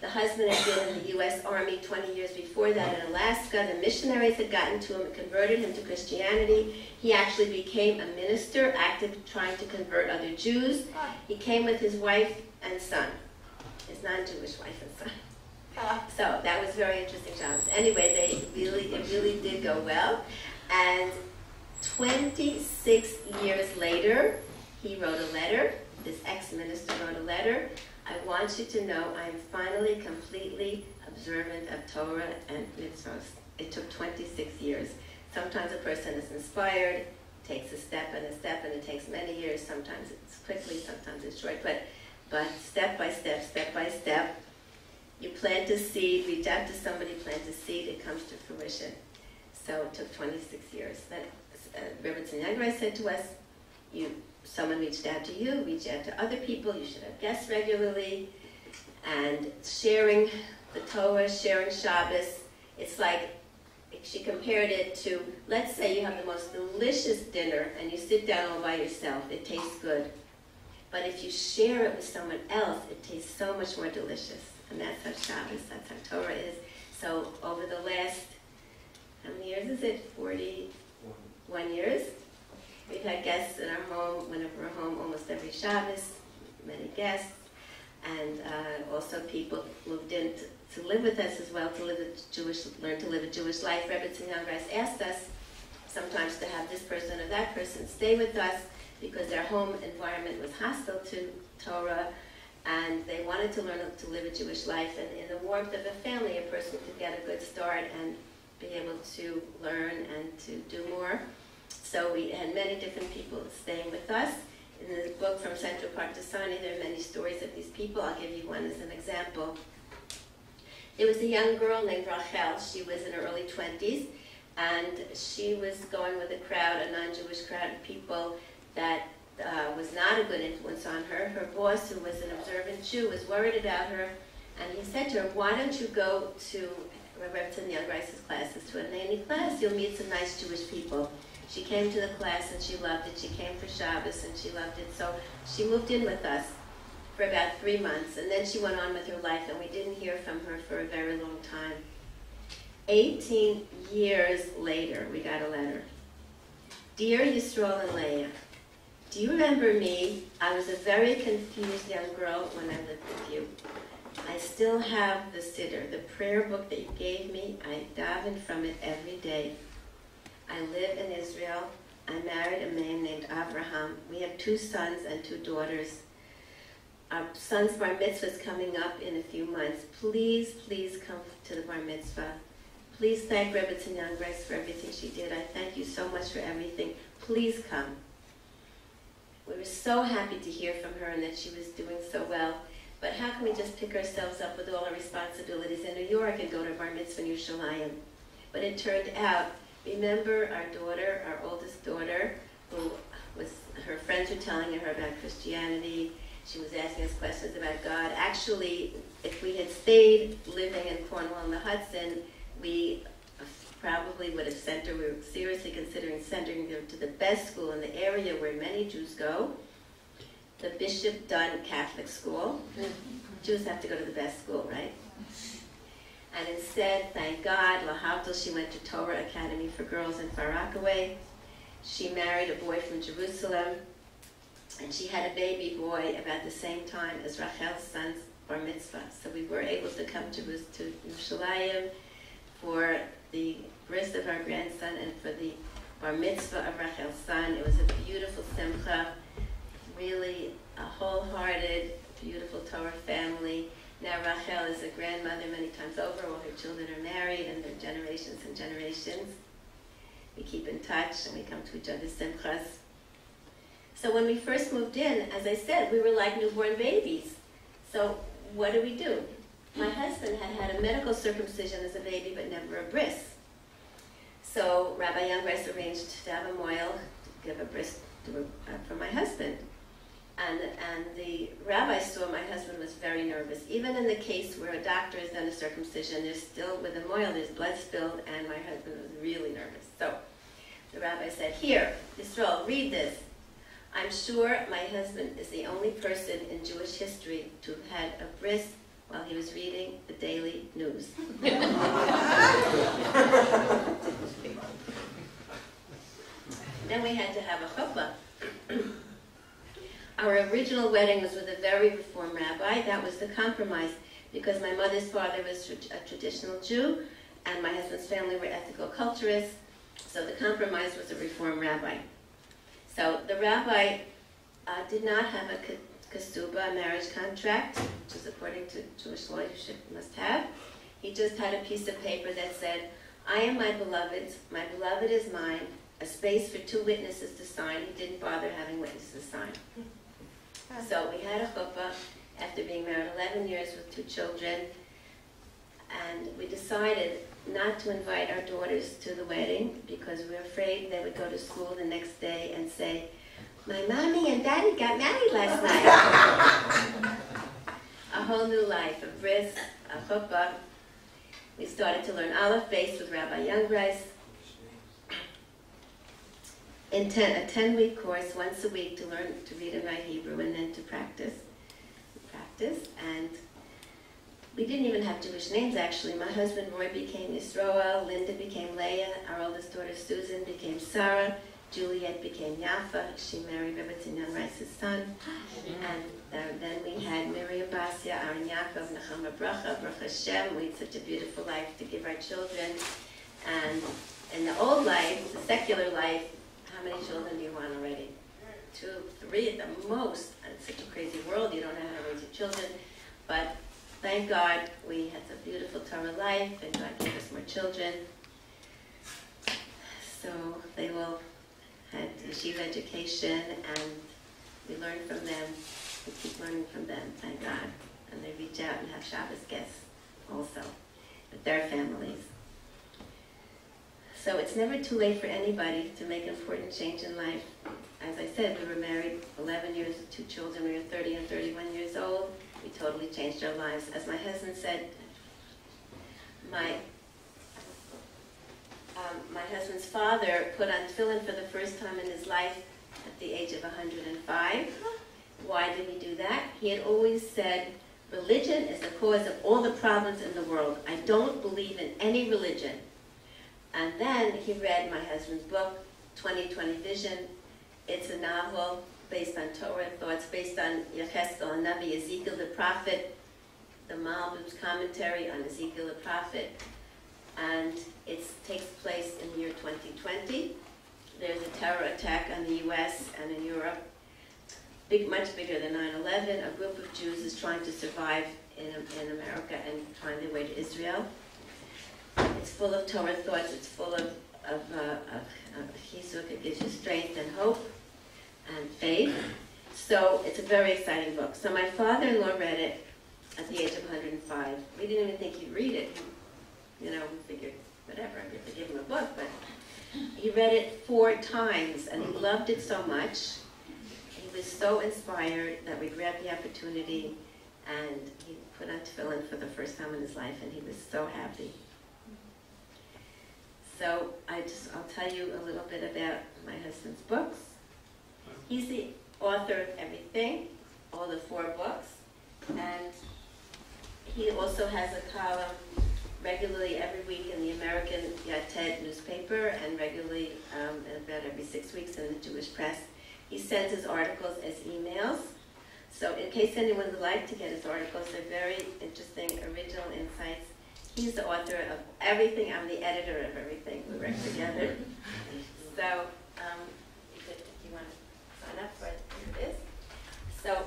The husband had been in the U.S. Army 20 years before that in Alaska. The missionaries had gotten to him and converted him to Christianity. He actually became a minister, active trying to convert other Jews. He came with his wife and son, his non-Jewish wife and son. So that was very interesting, John. Anyway, they really, it really did go well. And 26 years later, he wrote a letter. This ex-minister wrote a letter. I want you to know I am finally completely observant of Torah and mitzvahs. It took 26 years. Sometimes a person is inspired, takes a step and a step, and it takes many years. Sometimes it's quickly, sometimes it's short, but but step by step, step by step, you plant a seed, reach out to somebody, plant a seed, it comes to fruition. So it took 26 years. Then uh, Yagrai said to us, you, someone reached out to you, reach out to other people, you should have guests regularly, and sharing the Torah, sharing Shabbos. It's like, she compared it to, let's say you have the most delicious dinner and you sit down all by yourself, it tastes good. But if you share it with someone else, it tastes so much more delicious. And that's how Shabbos, that's how Torah is. So over the last, how many years is it? 41 years? We've had guests in our home, whenever we're home, almost every Shabbos, many guests. And uh, also people moved in to, to, live with us as well, to live a Jewish, learn to live a Jewish life. Rebbe Tzimyan asked us sometimes to have this person or that person stay with us because their home environment was hostile to Torah and they wanted to learn to live a Jewish life. And in the warmth of a family, a person could get a good start and be able to learn and to do more. So we had many different people staying with us. In the book From Central Park to Sinai, there are many stories of these people. I'll give you one as an example. There was a young girl named Rachel. She was in her early 20s, and she was going with a crowd, a non-Jewish crowd of people that uh, was not a good influence on her. Her boss, who was an observant Jew, was worried about her, and he said to her, why don't you go to Rebbe Jungreis's classes, to Hineni class, you'll meet some nice Jewish people. She came to the class and she loved it. She came for Shabbos and she loved it. So she moved in with us for about three months, and then she went on with her life, and we didn't hear from her for a very long time. 18 years later, we got a letter. Dear Yisrael and Leah, do you remember me? I was a very confused young girl when I lived with you. I still have the Siddur, the prayer book that you gave me. I daven from it every day. I live in Israel. I married a man named Abraham. We have two sons and two daughters. Our son's bar mitzvah is coming up in a few months. Please, please come to the bar mitzvah. Please thank Rebbe Jungreis for everything she did. I thank you so much for everything. Please come. We were so happy to hear from her and that she was doing so well. But how can we just pick ourselves up with all our responsibilities in New York and go to Bar Mitzvah in Yerushalayim? But it turned out, remember our daughter, our oldest daughter, who was, her friends were telling her about Christianity. She was asking us questions about God. Actually, if we had stayed living in Cornwall on the Hudson, we probably would have sent her, we were seriously considering sending her to the best school in the area where many Jews go, the Bishop Dunn Catholic School. Mm-hmm. Jews have to go to the best school, right? And instead, thank God, Lahavdil, she went to Torah Academy for Girls in Far Rockaway. She married a boy from Jerusalem, and she had a baby boy about the same time as Rachel's son's bar mitzvah. So we were able to come to, to Yerushalayim for the bris of our grandson and for the bar mitzvah of Rachel's son. It was a beautiful simcha, really a wholehearted, beautiful Torah family. Now Rachel is a grandmother many times over. All her children are married and they're generations and generations. We keep in touch and we come to each other's simchas. So when we first moved in, as I said, we were like newborn babies. So what do we do? My husband had had a medical circumcision as a baby, but never a bris. So Rabbi Jungreis arranged to have a moil to give a bris to, uh, for my husband. And, and the rabbi saw my husband was very nervous. Even in the case where a doctor has done a circumcision, there's still, with a moil, there's blood spilled, and my husband was really nervous. So the rabbi said, Here, Yisrael, read this. I'm sure my husband is the only person in Jewish history to have had a bris while he was reading the daily news. then we had to have a chuppah. Our original wedding was with a very reformed rabbi. That was the compromise because my mother's father was a traditional Jew and my husband's family were ethical culturists. So the compromise was a reformed rabbi. So the rabbi uh, did not have a kasuba, a marriage contract, which is according to Jewish law you should, must have. He just had a piece of paper that said, I am my beloved's, my beloved is mine, a space for two witnesses to sign. He didn't bother having witnesses sign. So we had a chuppah after being married 11 years with two children, and we decided not to invite our daughters to the wedding because we were afraid they would go to school the next day and say, my mommy and daddy got married last night. a whole new life, a bris, a chuppah. We started to learn Aleph Beis with Rabbi Jungreis. In ten, a 10-week course, once a week, to learn to read and write Hebrew and then to practice. Practice, and we didn't even have Jewish names actually. My husband Roy became Yisroel, Linda became Leah, our oldest daughter Susan became Sarah, Juliet became Yafa. She married Rebbetzin Jungreis's son. And then we had Miriam Basia, Aaron Yaakov, Nechama Bracha, Baruch Hashem. We had such a beautiful life to give our children. And in the old life, the secular life, how many children do you want already? Two, three at the most. It's such a crazy world. You don't know how to raise your children. But thank God we had a beautiful Torah life, and God gave us more children. So they will had yeshiva education, and we learn from them. We keep learning from them, thank God. And they reach out and have Shabbos guests also with their families. So it's never too late for anybody to make an important change in life. As I said, we were married 11 years two children. We were 30 and 31 years old. We totally changed our lives. As my husband said, my um, my husband's father put on tefillin for the first time in his life at the age of 105. Why did he do that? He had always said, religion is the cause of all the problems in the world. I don't believe in any religion. And then he read my husband's book, 2020 Vision. It's a novel based on Torah thoughts, based on Yecheskel and Nabi Ezekiel the prophet, the Malbim's commentary on Ezekiel the prophet, and it takes place in the year 2020. There's a terror attack on the U.S. and in Europe, big, much bigger than 9/11. A group of Jews is trying to survive in, in America and find their way to Israel. It's full of Torah thoughts. It's full of of, uh, of, Chizuk. It gives you strength and hope and faith. So it's a very exciting book. So my father-in-law read it at the age of 105. We didn't even think he'd read it. You know, we figured, whatever, I'm going to give him a book, but he read it four times and he loved it so much. He was so inspired that we grabbed the opportunity and he put on tefillin for the first time in his life and he was so happy. So I just, I'll tell you a little bit about my husband's books. He's the author of everything, all the four books, and he also has a column regularly every week in the American Yated newspaper and regularly um, about every six weeks in the Jewish press. He sends his articles as emails. So in case anyone would like to get his articles, they're very interesting, original insights. He's the author of everything. I'm the editor of everything. We work together. So um, if you want to sign up for this. So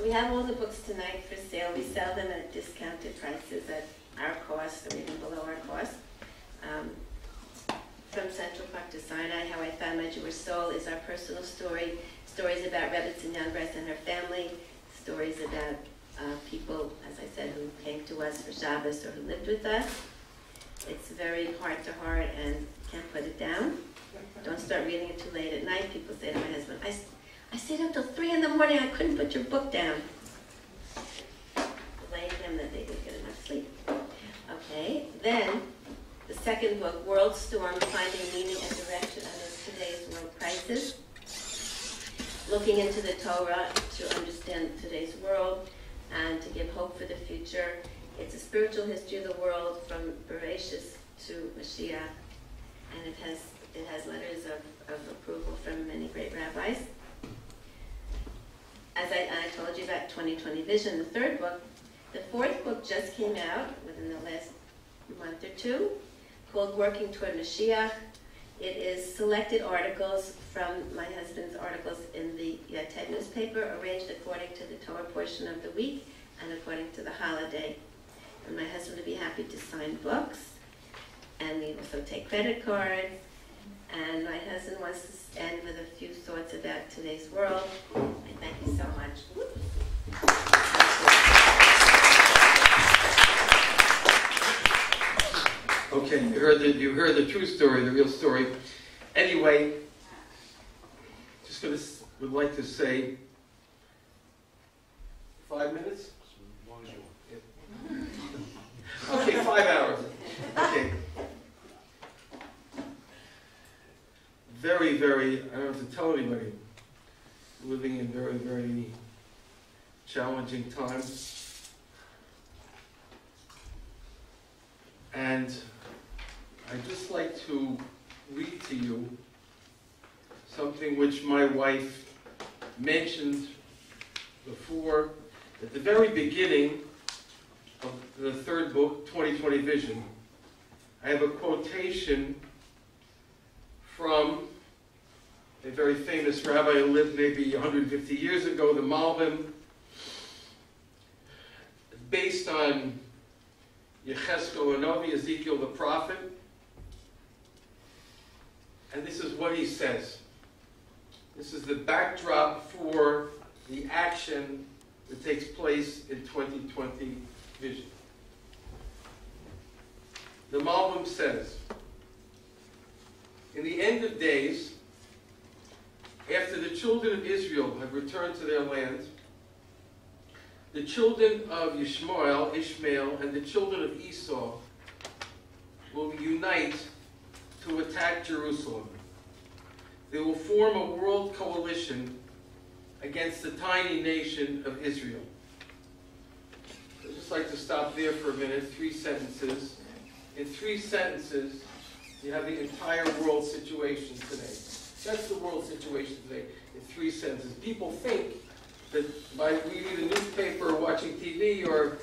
we have all the books tonight for sale. We sell them at discounted prices at our cost, or even below our cost. Um, from Central Park to Sinai, How I Found My Jewish Soul is our personal story. Stories about Rebbetzin Jungreis and her family. Stories about uh, people, as I said, who came to us for Shabbos or who lived with us. It's very heart to heart and can't put it down. Don't start reading it too late at night. People say to my husband, I, I stayed up till three in the morning, I couldn't put your book down. Blame them that they didn't get. Okay, then, the second book, World Storm, Finding Meaning and Direction Amidst Today's World Crisis. Looking into the Torah to understand today's world and to give hope for the future. It's a spiritual history of the world from Bereshit to Mashiach, and it has, it has letters of, of approval from many great rabbis. As I, I told you about 2020 Vision, the third book. The fourth book just came out within the last month or two, called Working Toward Mashiach. It is selected articles from my husband's articles in the uh, Yated newspaper, arranged according to the Torah portion of the week and according to the holiday. And my husband would be happy to sign books, and we also take credit cards. And my husband wants to end with a few thoughts about today's world. Thank you so much. Okay, you heard the, you heard the true story, the real story. Anyway, just gonna, would like to say, five minutes? As long as you want. Okay, five hours. Okay. Very, very, I don't have to tell anybody, living in very, very challenging times. And I'd just like to read to you something which my wife mentioned before at the very beginning of the third book, 2020 Vision, I have a quotation from a very famous rabbi who lived maybe 150 years ago, the Malbim, based on Yecheskel Anovi, Ezekiel the prophet. And this is what he says. This is the backdrop for the action that takes place in 2020 vision. The Malbim says, In the end of days, after the children of Israel have returned to their land, the children of Ishmael, Ishmael, and the children of Esau will unite to attack Jerusalem. They will form a world coalition against the tiny nation of Israel. I'd just like to stop there for a minute, three sentences. In three sentences, you have the entire world situation today. That's the world situation today, in three sentences. People think that by reading the newspaper or watching TV or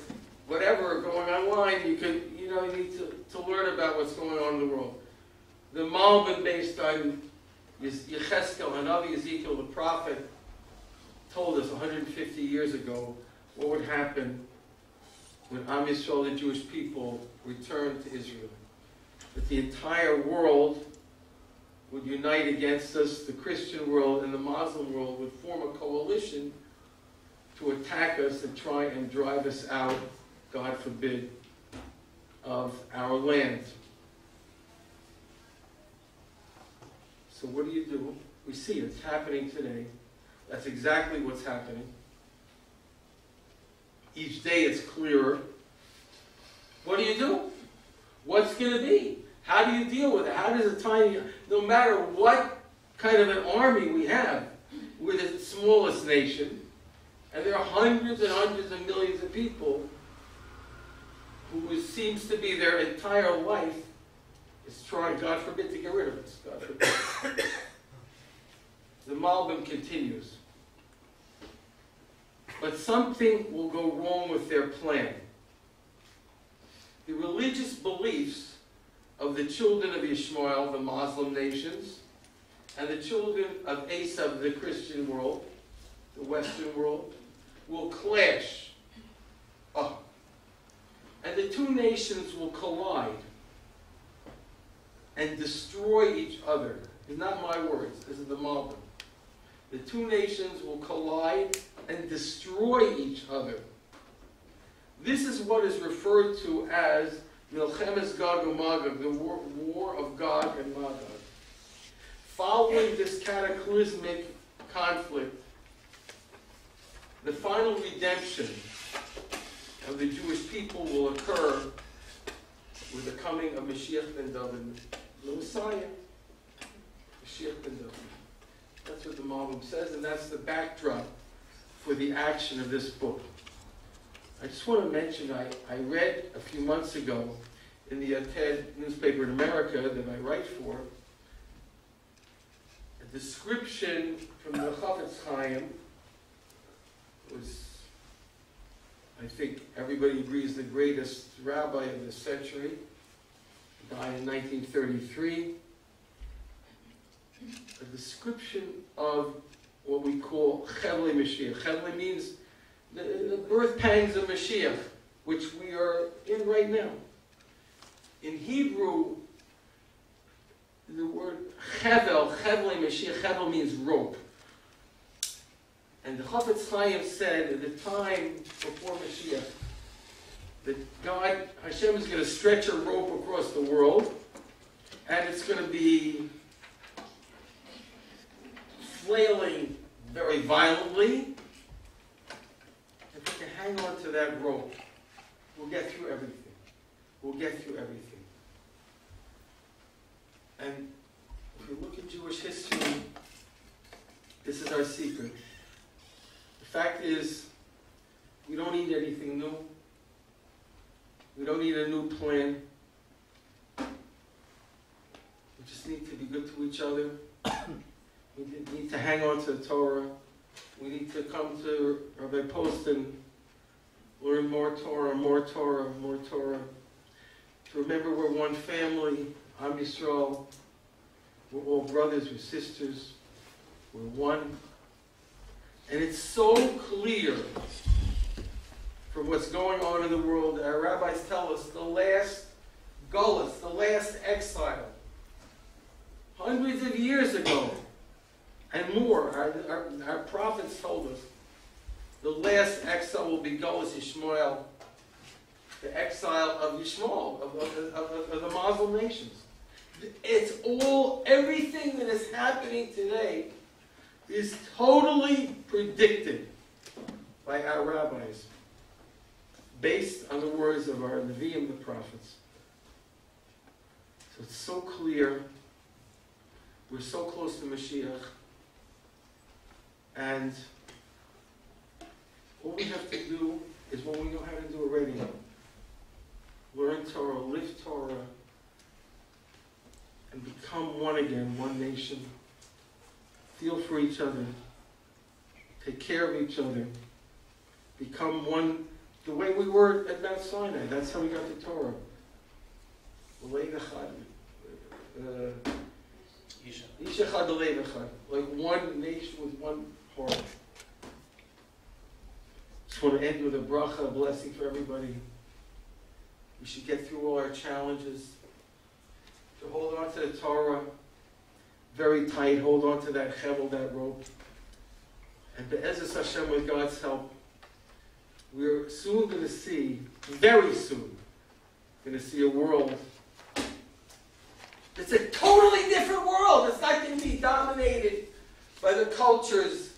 whatever, going online, you could, you know, you need to, to learn about what's going on in the world. The Malbim based on Yecheskel, Hanavi Ezekiel, the prophet, told us 150 years ago what would happen when Am Yisrael, the Jewish people, returned to Israel. That the entire world would unite against us, the Christian world and the Muslim world would form a coalition to attack us and try and drive us out, God forbid, of our land. So what do you do? We see it's happening today. That's exactly what's happening. Each day it's clearer. What do you do? What's going to be? How do you deal with it? How does a tiny, no matter what kind of an army we have, we're the smallest nation, and there are hundreds and hundreds of millions of people who seems to be their entire life is trying, God forbid, to get rid of us. God forbid. the Malbim continues. But something will go wrong with their plan. The religious beliefs of the children of Ishmael, the Muslim nations, and the children of Asab, the Christian world, the Western world, will clash. Oh. And the two nations will collide and destroy each other. Are not my words, this is the Malbim. The two nations will collide and destroy each other. This is what is referred to as Milchemes Gog and Magog, the war, war of Gog and Magog. Following this cataclysmic conflict, the final redemption of the Jewish people will occur with the coming of Mashiach ben David, Messiah. Mashiach ben David. That's what the Malbim says, and that's the backdrop for the action of this book. I just want to mention, I, I read a few months ago in the uh, Yated newspaper in America that I write for, a description from the Chafetz Chaim, was, I think everybody agrees, the greatest rabbi of the century, died in 1933. A description of what we call Chevle Mashiach. Chevle means the, the birth pangs of Mashiach, which we are in right now. In Hebrew, the word Chevel, Chevle Mashiach, Chevel means rope. And the Chafetz Chaim said at the time before Mashiach that God, Hashem is going to stretch a rope across the world, and it's going to be flailing very violently. If we can hang on to that rope, we'll get through everything. We'll get through everything. And if you look at Jewish history, this is our secret. The fact is, we don't need anything new. We don't need a new plan. We just need to be good to each other. We need to hang on to the Torah. We need to come to Rabbi Poston, learn more Torah, more Torah, more Torah. To remember we're one family, Am Yisrael. We're all brothers, we're sisters, we're one. And it's so clear from what's going on in the world. Our rabbis tell us the last gullus, the last exile, hundreds of years ago, and more. Our, our, our prophets told us the last exile will be gullus Yishmael, the exile of Yishmael, of, of, of, of the Muslim nations. It's all, everything that is happening today is totally predicted by our rabbis based on the words of our Nevi'im, the prophets. So it's so clear. We're so close to Mashiach. And all we have to do is what we know how to do already. Learn Torah, live Torah, and become one again, one nation. Feel for each other. Take care of each other. Become one the way we were at Mount Sinai. That's how we got the Torah. Uh, like one nation with one heart. Just want to end with a bracha, a blessing for everybody. We should get through all our challenges. To hold on to the Torah very tight, hold on to that chevel, that rope. And B'ezras Hashem, with God's help, we're soon going to see, very soon, going to see a world. that's a totally different world. It's not going to be dominated by the cultures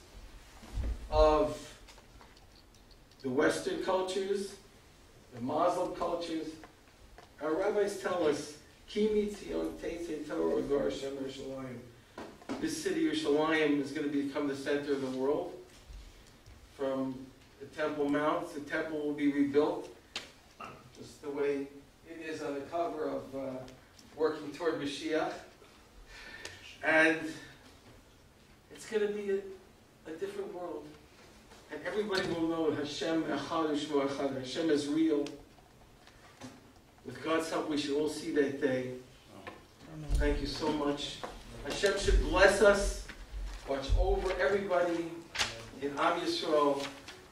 of the Western cultures, the Muslim cultures. Our rabbis tell us, Torah. This city, Yerushalayim, is going to become the center of the world. From the Temple Mount, the temple will be rebuilt, just the way it is on the cover of uh, Working Toward Mashiach. And it's going to be a, a different world. And everybody will know Hashem. Hashem is real. With God's help, we should all see that day. Thank you so much. Hashem should bless us, watch over everybody in Am Yisrael.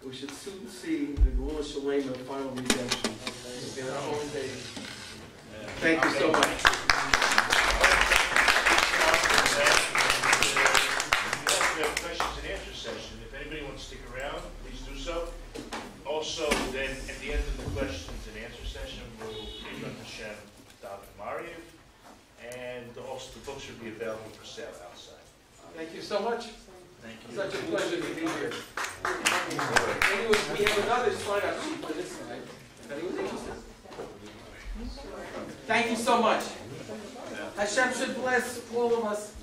We should soon see the Geulah Shleimah of final redemption in our own days. Thank you so much. We have a questions and answer session. If anybody wants to stick around, please do so. Also, then, at the end of the questions and answer session we'll be done to Shem David Mariev. And also, the books will be available for sale outside. Thank you so much. Thank you. Such a pleasure to be here. Anyways, we have another sign-up sheet for this side, if anyone's interested. Thank you so much. Hashem should bless all of us.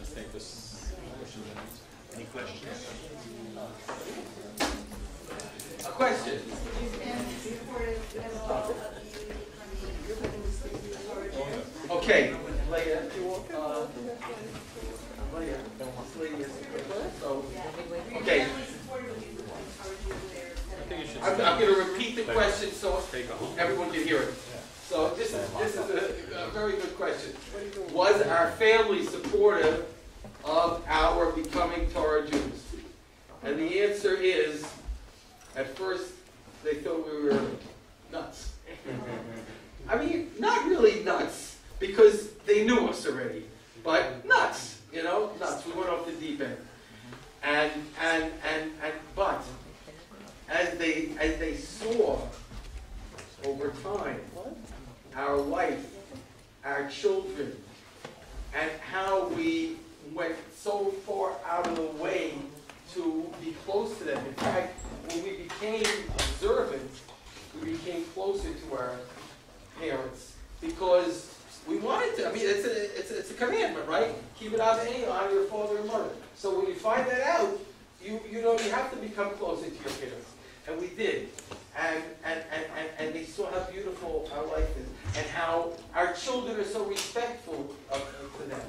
Any questions? A question? Okay, Leah, uh, okay. I'm, I'm gonna repeat the question so everyone can hear it. So this is, this is a, a very good question. Was our family supportive of our becoming Torah Jews? And the answer is, at first, they thought we were nuts. I mean, not really nuts, because they knew us already, but nuts, you know, nuts. We went off the deep end. And, and, and, and, but, as they, as they saw over time, our life, our children, and how we went so far out of the way to be close to them. In fact, when we became observant, we became closer to our parents because we wanted to. I mean, it's a, it's a, it's a commandment, right? Keep it out of any honor your father and mother. So when you find that out, you, you know, you have to become closer to your parents. And we did. And, and, and, and, and they saw how beautiful our life is and how our children are so respectful of, to them.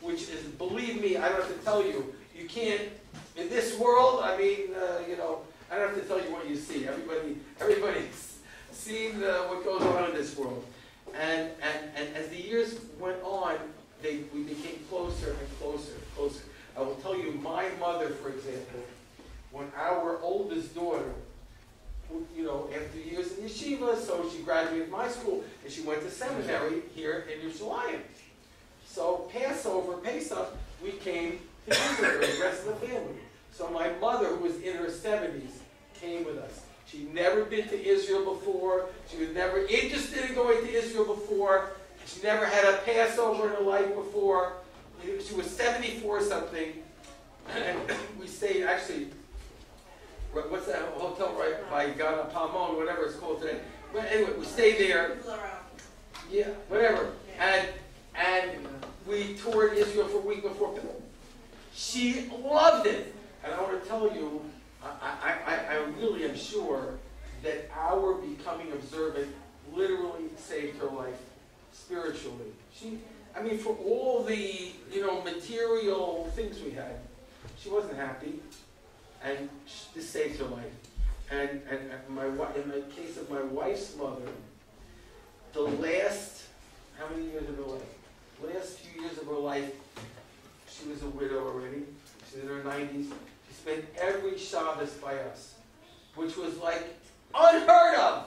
Which is, believe me, I don't have to tell you, you can't, in this world, I mean, uh, you know, I don't have to tell you what you see. Everybody, everybody's seen uh, what goes on in this world. And, and, and as the years went on, they, we became closer and closer and closer. I will tell you, my mother, for example, when our oldest daughter, you know, after years in yeshiva, so she graduated high school, and she went to seminary here in Yerushalayim. So Passover, Pesach, we came to visit her, the rest of the family. So my mother, who was in her 70s, came with us. She'd never been to Israel before. She was never interested in going to Israel before. She never had a Passover in her life before. She was 74 something. And we stayed, actually, what's that hotel right by Gan HaPa'amon, whatever it's called today. But anyway, we stayed there. Yeah, whatever. And, and we toured Israel for a week before. She loved it. And I want to tell you, I, I, I, really am sure that our becoming observant literally saved her life spiritually. She, I mean, for all the, you know, material things we had, she wasn't happy. And this saved her life. And, and, and my, in the case of my wife's mother, the last, how many years of her life? Last few years of her life, she was a widow already. She's in her 90s. Spent every Shabbos by us, which was like unheard of.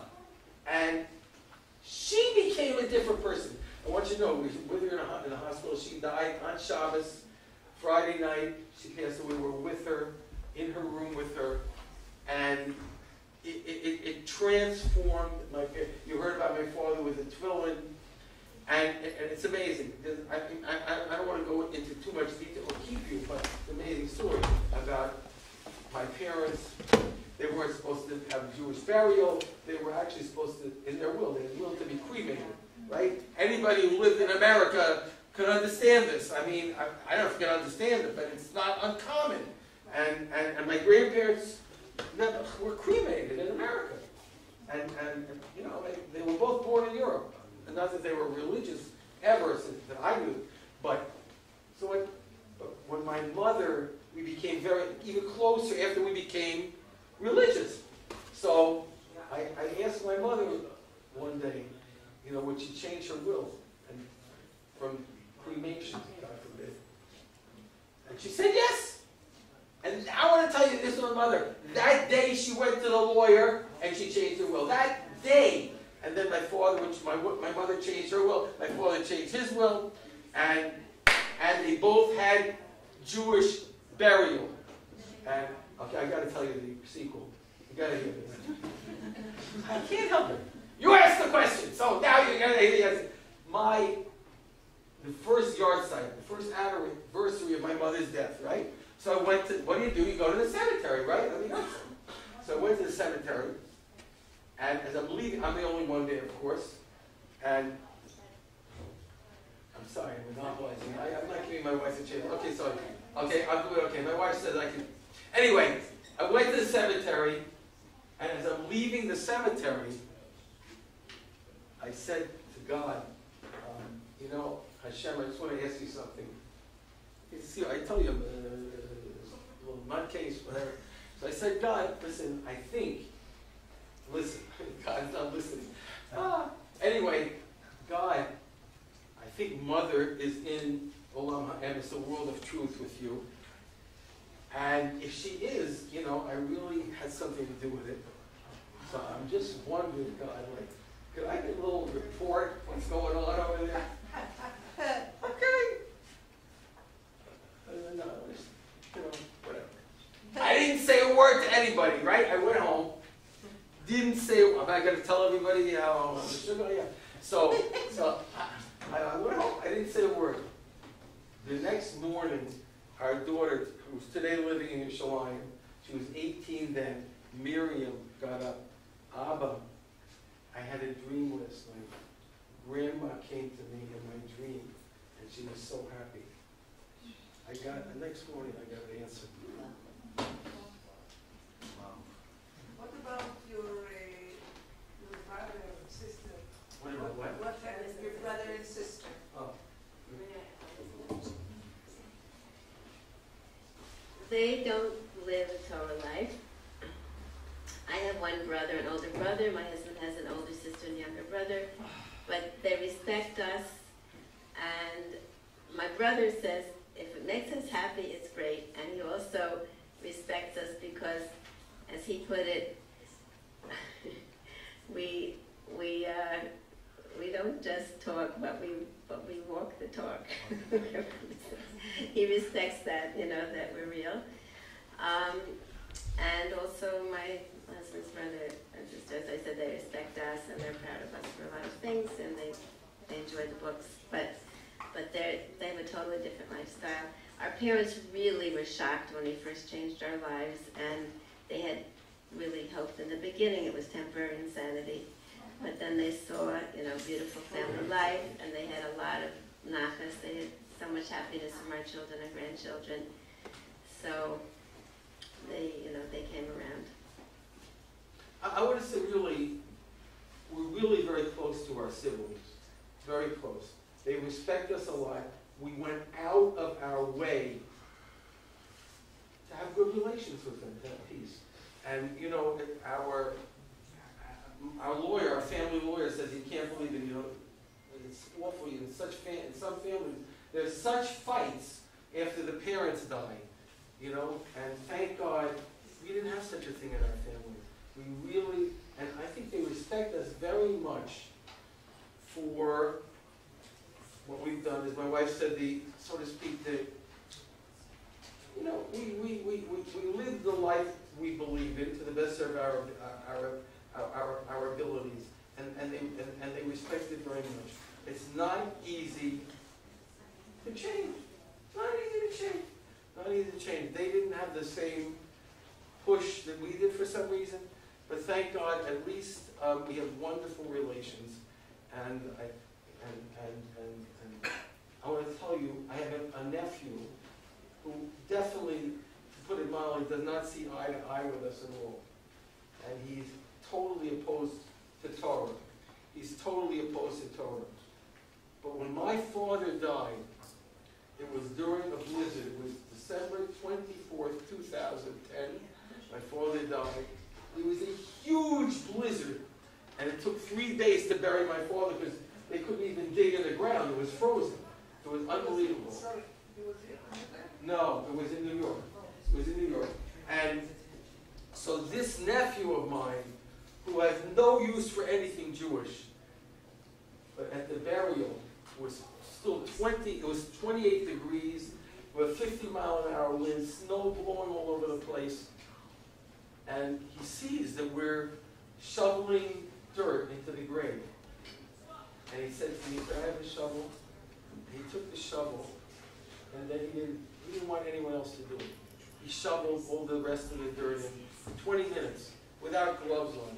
And she became a different person. I want you to know, we were with her in, the hospital. She died on Shabbos, Friday night. She passed away. We were with her, in her room with her. And it, it, it- transformed my, you heard about my father with a tefillin. And, and it's amazing. I, I, I don't want to go into too much detail or keep you, but it's an amazing story about my parents. They weren't supposed to have Jewish burial. They were actually supposed to, in their will, they had willed to be cremated, right? Anybody who lived in America could understand this. I mean, I, I don't know if you can understand it, but it's not uncommon. And, and, and my grandparents were cremated in America. And, and, you know, they, they were both born in Europe. And not that they were religious ever since that I knew, but so when, when my mother, we became very even closer after we became religious. So I, I asked my mother one day, you know, would she change her will and from cremation, God forbid? And she said yes. And I want to tell you this, my mother. That day she went to the lawyer and she changed her will. That day. And then my father, which my my mother changed her will. My father changed his will, and and they both had Jewish burial. And okay, I got to tell you the sequel. You got to hear this. I can't help it. You asked the question, so now you're gonna hear the answer. My, the first yahrzeit, the first anniversary of my mother's death, right? So I went to, what do you do? You go to the cemetery, right? I mean, so I went to the cemetery, and as I'm leaving, I'm the only one there, of course, and I'm sorry, I'm monopolizing. I, I'm not giving my wife a chance. Okay, sorry. Okay, I'll do it. Okay, my wife says I can. Anyway, I went to the cemetery, and as I'm leaving the cemetery, I said to God, um, you know, Hashem, I just want to ask you something. You see, I tell you, I'm a little nutcase, whatever. So I said, God, listen, I think, listen, God's not listening. Ah, anyway, God, I think Mother is in Olam Ha'emes, the world of truth with you. And if she is, you know, I really had something to do with it. So I'm just wondering, God, like, could I get a little report what's going on over there? okay. Uh, just, you know, whatever. I didn't say a word to anybody, right? I went home. Didn't say, am I going to tell everybody how I'm sugar? Yeah. So, so I, I went home. I didn't say a word. The next morning, our daughter, who's today living in Yerushalayim, she was 18 then, Miriam got up. Abba, I had a dream last night. Grandma came to me in my dream, and she was so happy. I got, the next morning, I got an answer. What about your, uh, your brother and sister? What about what? What happened, your brother and sister? Oh, They don't live a Torah life. I have one brother, an older brother. My husband has an older sister and younger brother. But they respect us. And my brother says if it makes us happy, it's great. And he also respects us because, as he put it, we we uh, we don't just talk, but we but we walk the talk. he respects that, you know, that we're real. Um, and also my husband's brother and sister, as I said, they respect us and they're proud of us for a lot of things and they, they enjoy the books. But but they they have a totally different lifestyle. Our parents really were shocked when we first changed our lives and they had really hoped in the beginning it was temporary insanity. But then they saw, you know, beautiful family life, and they had a lot of nachas. They had so much happiness from our children and grandchildren. So they, you know, they came around. I, to say really, we're really very close to our siblings, very close. They respect us a lot. We went out of our way to have good relations with them, to have peace. And, you know, our, our lawyer, our family lawyer says he can't believe it, you know, awful, in such, in some families, there's such fights after the parents die, you know, and thank God, we didn't have such a thing in our family. We really, and I think they respect us very much for what we've done, as my wife said, the, so to speak, the, you know, we, we, we, we, we live the life we believe in to the best of our, our, our, our, our abilities, and, and they, and, and they respect it very much. It's not easy to change, not easy to change, not easy to change. They didn't have the same push that we did for some reason, but thank God, at least um, we have wonderful relations, and I, and, and, and, and I want to tell you, I have a, a nephew who definitely, to put it mildly, does not see eye to eye with us at all. And he's totally opposed to Torah. He's totally opposed to Torah. But when my father died, it was during a blizzard. It was December 24th, 2010. My father died. It was a huge blizzard. And it took three days to bury my father because they couldn't even dig in the ground. It was frozen. It was unbelievable. It was here. No, it was in New York. It was in New York. And so this nephew of mine, who has no use for anything Jewish, but at the burial was still 20, it was 28 degrees, with 50 mile an hour winds, snow blowing all over the place. And he sees that we're shoveling dirt into the grave. And he said to me, "Could I have a shovel?" And he took the shovel, and then he didn't, he didn't want anyone else to do it. He shoveled all the rest of the dirt in for 20 minutes without gloves on.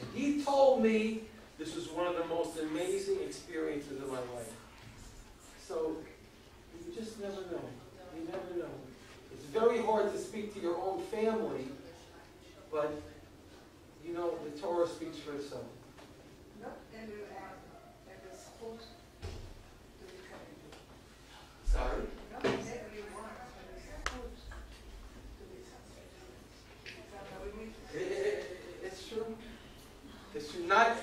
And he told me this was one of the most amazing experiences of my life. So you just never know. You never know. It's very hard to speak to your own family, but you know the Torah speaks for itself. Not everyone is supposed to become a Jew. Sorry. It's true. It's true. Not,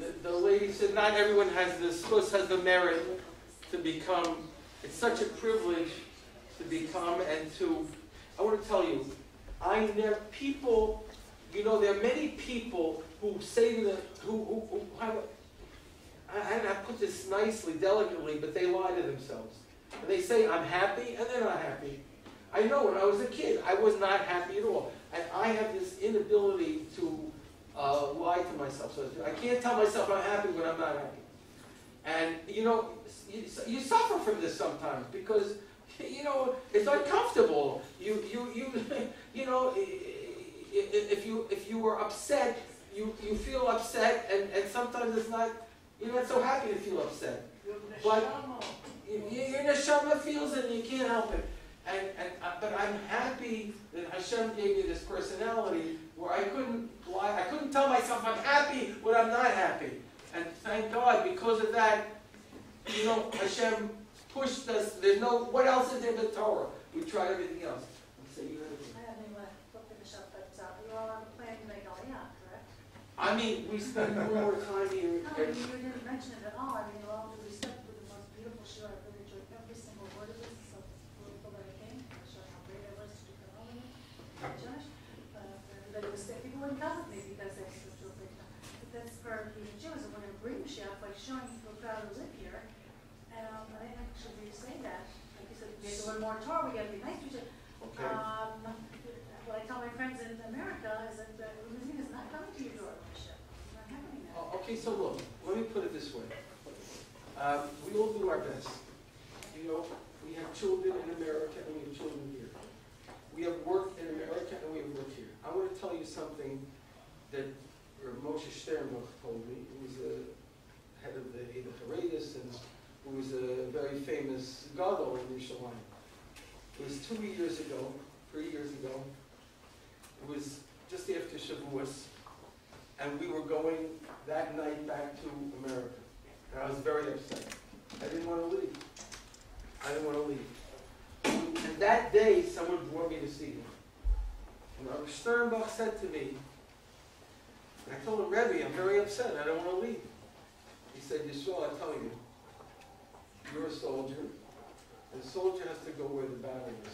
the, the lady said not everyone has the, supposed has the merit to become, it's such a privilege to become and to, I want to tell you, I never, people, you know, there are many people who say to the, who, who, who have, I I put this nicely, delicately, but they lie to themselves. And they say, I'm happy, and they're not happy. I know when I was a kid, I was not happy at all. And I have this inability to uh, lie to myself. So I can't tell myself I'm happy when I'm not happy. And, you know, you, you suffer from this sometimes because, you know, it's uncomfortable. You, you, you, you know, if you, if you were upset, you, you feel upset and, and sometimes it's not, you're not so happy to feel upset. But- neshama. You- you- Your neshama feels it and you can't help it. And, and, uh, but I'm happy that Hashem gave me this personality where I couldn't lie, I couldn't tell myself I'm happy when I'm not happy. And thank God, because of that, you know, Hashem pushed us, there's no, what else is there but Torah? We tried everything else. So you I haven't even looked at the shop, but uh, you all are planning to make Aliyah, correct? I mean, we spend more time here. No, you you didn't mention it at all. I mean, all due respect, with the most beautiful shiur. I really enjoyed every single word of this, so beautiful that it came. It showed how great it was to become Aliyah, Jewish. Uh, Everybody was, people wouldn't come with me because they said to a big time. But that's for the Jews, and we're gonna bring Mashiach by showing we're proud to live here. And um, I didn't actually say that. Like you said, we have to learn more we gotta be nice to each other. Okay. Um, what I tell my friends in America is that the limousine is not coming to your door, Mashiach. It's not happening now. Oh, Okay, so look, let me put it this way. Um, we all do our best. You know, we have children in America and we have children here. We have work in America and we have work here. I want to tell you something that Moshe Sternbuch told me, who was the head of the Eda Haredis and who was a very famous gadol in Yerushalayim. It was two years ago, three years ago. It was just after Shavuos, and we were going that night back to America. And I was very upset. I didn't want to leave. I didn't want to leave. And that day, someone brought me to see him. And Rabbi Sternbuch said to me, and I told him, Rebbe, I'm very upset. I don't want to leave. He said, Yisrael, I tell you, you're a soldier, and soldier has to go where the battle is.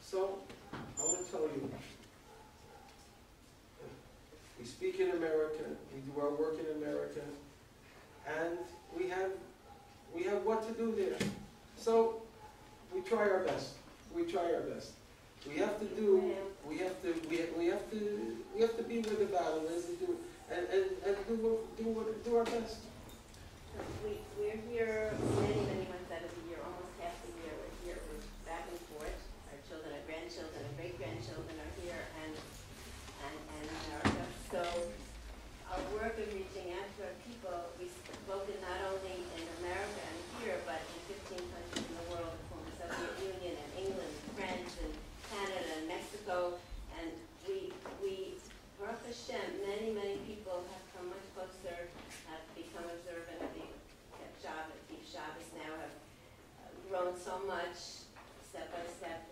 So, I want to tell you, we speak in America, we do our work in America, and we have, we have what to do there. So, we try our best. We try our best. We have to do, we have to, we, we have to, we have to be where the battle is and do, and, and, and do, do, do our best. We, we're here many, many months out of the year, almost half the year, we're here, we're back and forth. Our children, our grandchildren, our great-grandchildren are here and, and, and America. So our work of reaching out to our people, we've spoken not only in America and here, but in fifteen countries in the world, the former Soviet Union and England, France and Canada and Mexico. And we, we, Baruch Hashem, many, many people have come much closer have become observant of the kept Shabbos, keep Shabbos now, have uh, grown so much step by step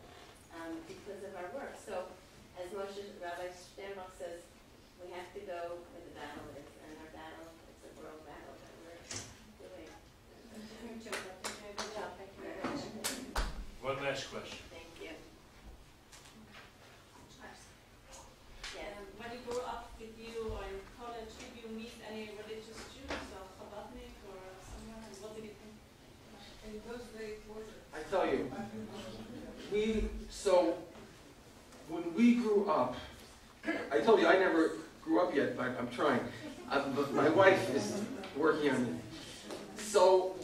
um, because of our work. So as Moshe Rabbi Sternbuch says, we have to go where the battle is, and our battle, it's a world battle that we're doing. Good job, thank you very much. One last question. Thank you. Yes. Um, When you grew up, did you, or in college, did you meet any religious Jews or Chabadnik or someone, and what did you think? In those days, was it? I tell you, we, so, when we grew up, I told you, I never grew up yet, but I'm trying. Uh, but my wife is working on it. So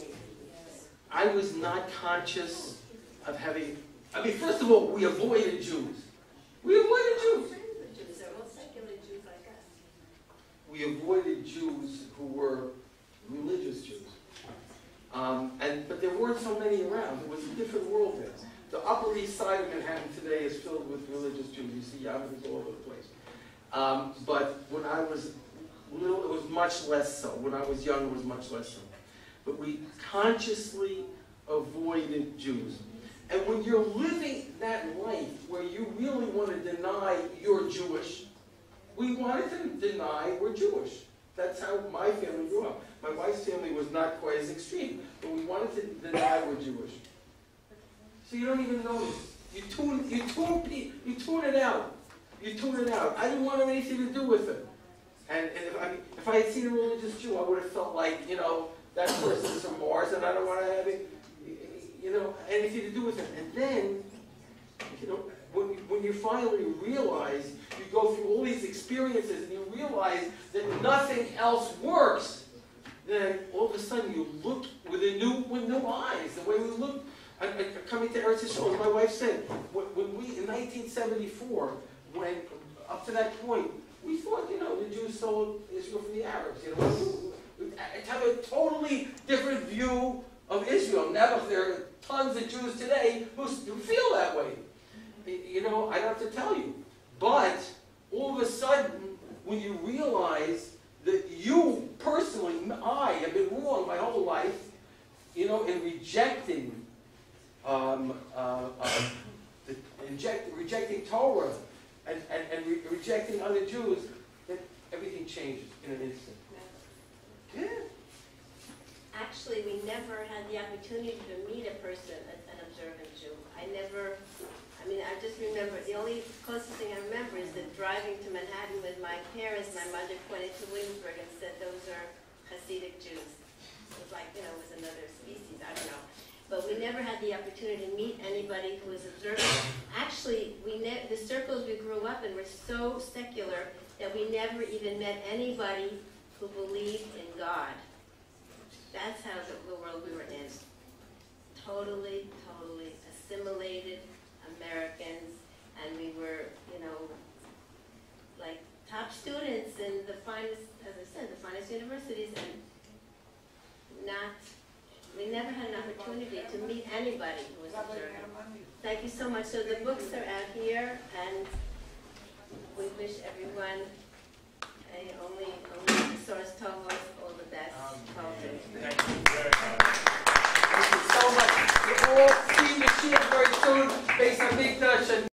I was not conscious of having. I mean, first of all, we avoided Jews. We avoided Jews. We avoided Jews who were religious Jews. Um, and but there weren't so many around. It was a different world then. The Upper East Side of Manhattan today is filled with religious Jews. You see Yahwehs all over the place. Um, but when I was little, it was much less so. When I was young, it was much less so. But we consciously avoided Jews. And when you're living that life where you really want to deny you're Jewish, we wanted to deny we're Jewish. That's how my family grew up. My wife's family was not quite as extreme, but we wanted to deny we're Jewish. So you don't even notice. You tune, you tune, you tune it out. You tune it out. I didn't want anything to do with it. And, and if, I if I had seen a religious Jew, I would have felt like, you know, that person's from Mars and I don't want to have it, you know, anything to do with it. And then, you know, when, when you finally realize, you go through all these experiences and you realize that nothing else works, then all of a sudden you look with a new, with new eyes, the way we look I, I, coming to Eretz Yisrael, as my wife said, when, we, in 1974, when, up to that point, we thought, you know, the Jews stole Israel from the Arabs, you know. We have a totally different view of Israel. Now, there are tons of Jews today who, who feel that way. You know, I don't have to tell you. But, all of a sudden, when you realize that you personally, I, have been wrong my whole life, you know, in rejecting um, uh, uh, inject, rejecting Torah and, and, and re- rejecting other Jews, then everything changes in an instant. Yeah. Actually, we never had the opportunity to meet a person, an observant Jew. I never, I mean, I just remember, the only closest thing I remember is that driving to Manhattan with my parents, my mother pointed to Williamsburg and said, those are Hasidic Jews. It was like, you know, it was another species, I don't know. But we never had the opportunity to meet anybody who was observant. Actually, we the circles we grew up in were so secular that we never even met anybody who believed in God. That's how the, the world we were in. Totally, totally assimilated Americans, and we were, you know, like top students in the finest, as I said, the finest universities, and not, we never had an opportunity to meet anybody who was observant. Thank you so much. So the books are out here, and we wish everyone a only, only source Tovos, all the best. Um, Tovos. Thank you very much. So much. You all see Mashiach very soon, Beis HaMikdash and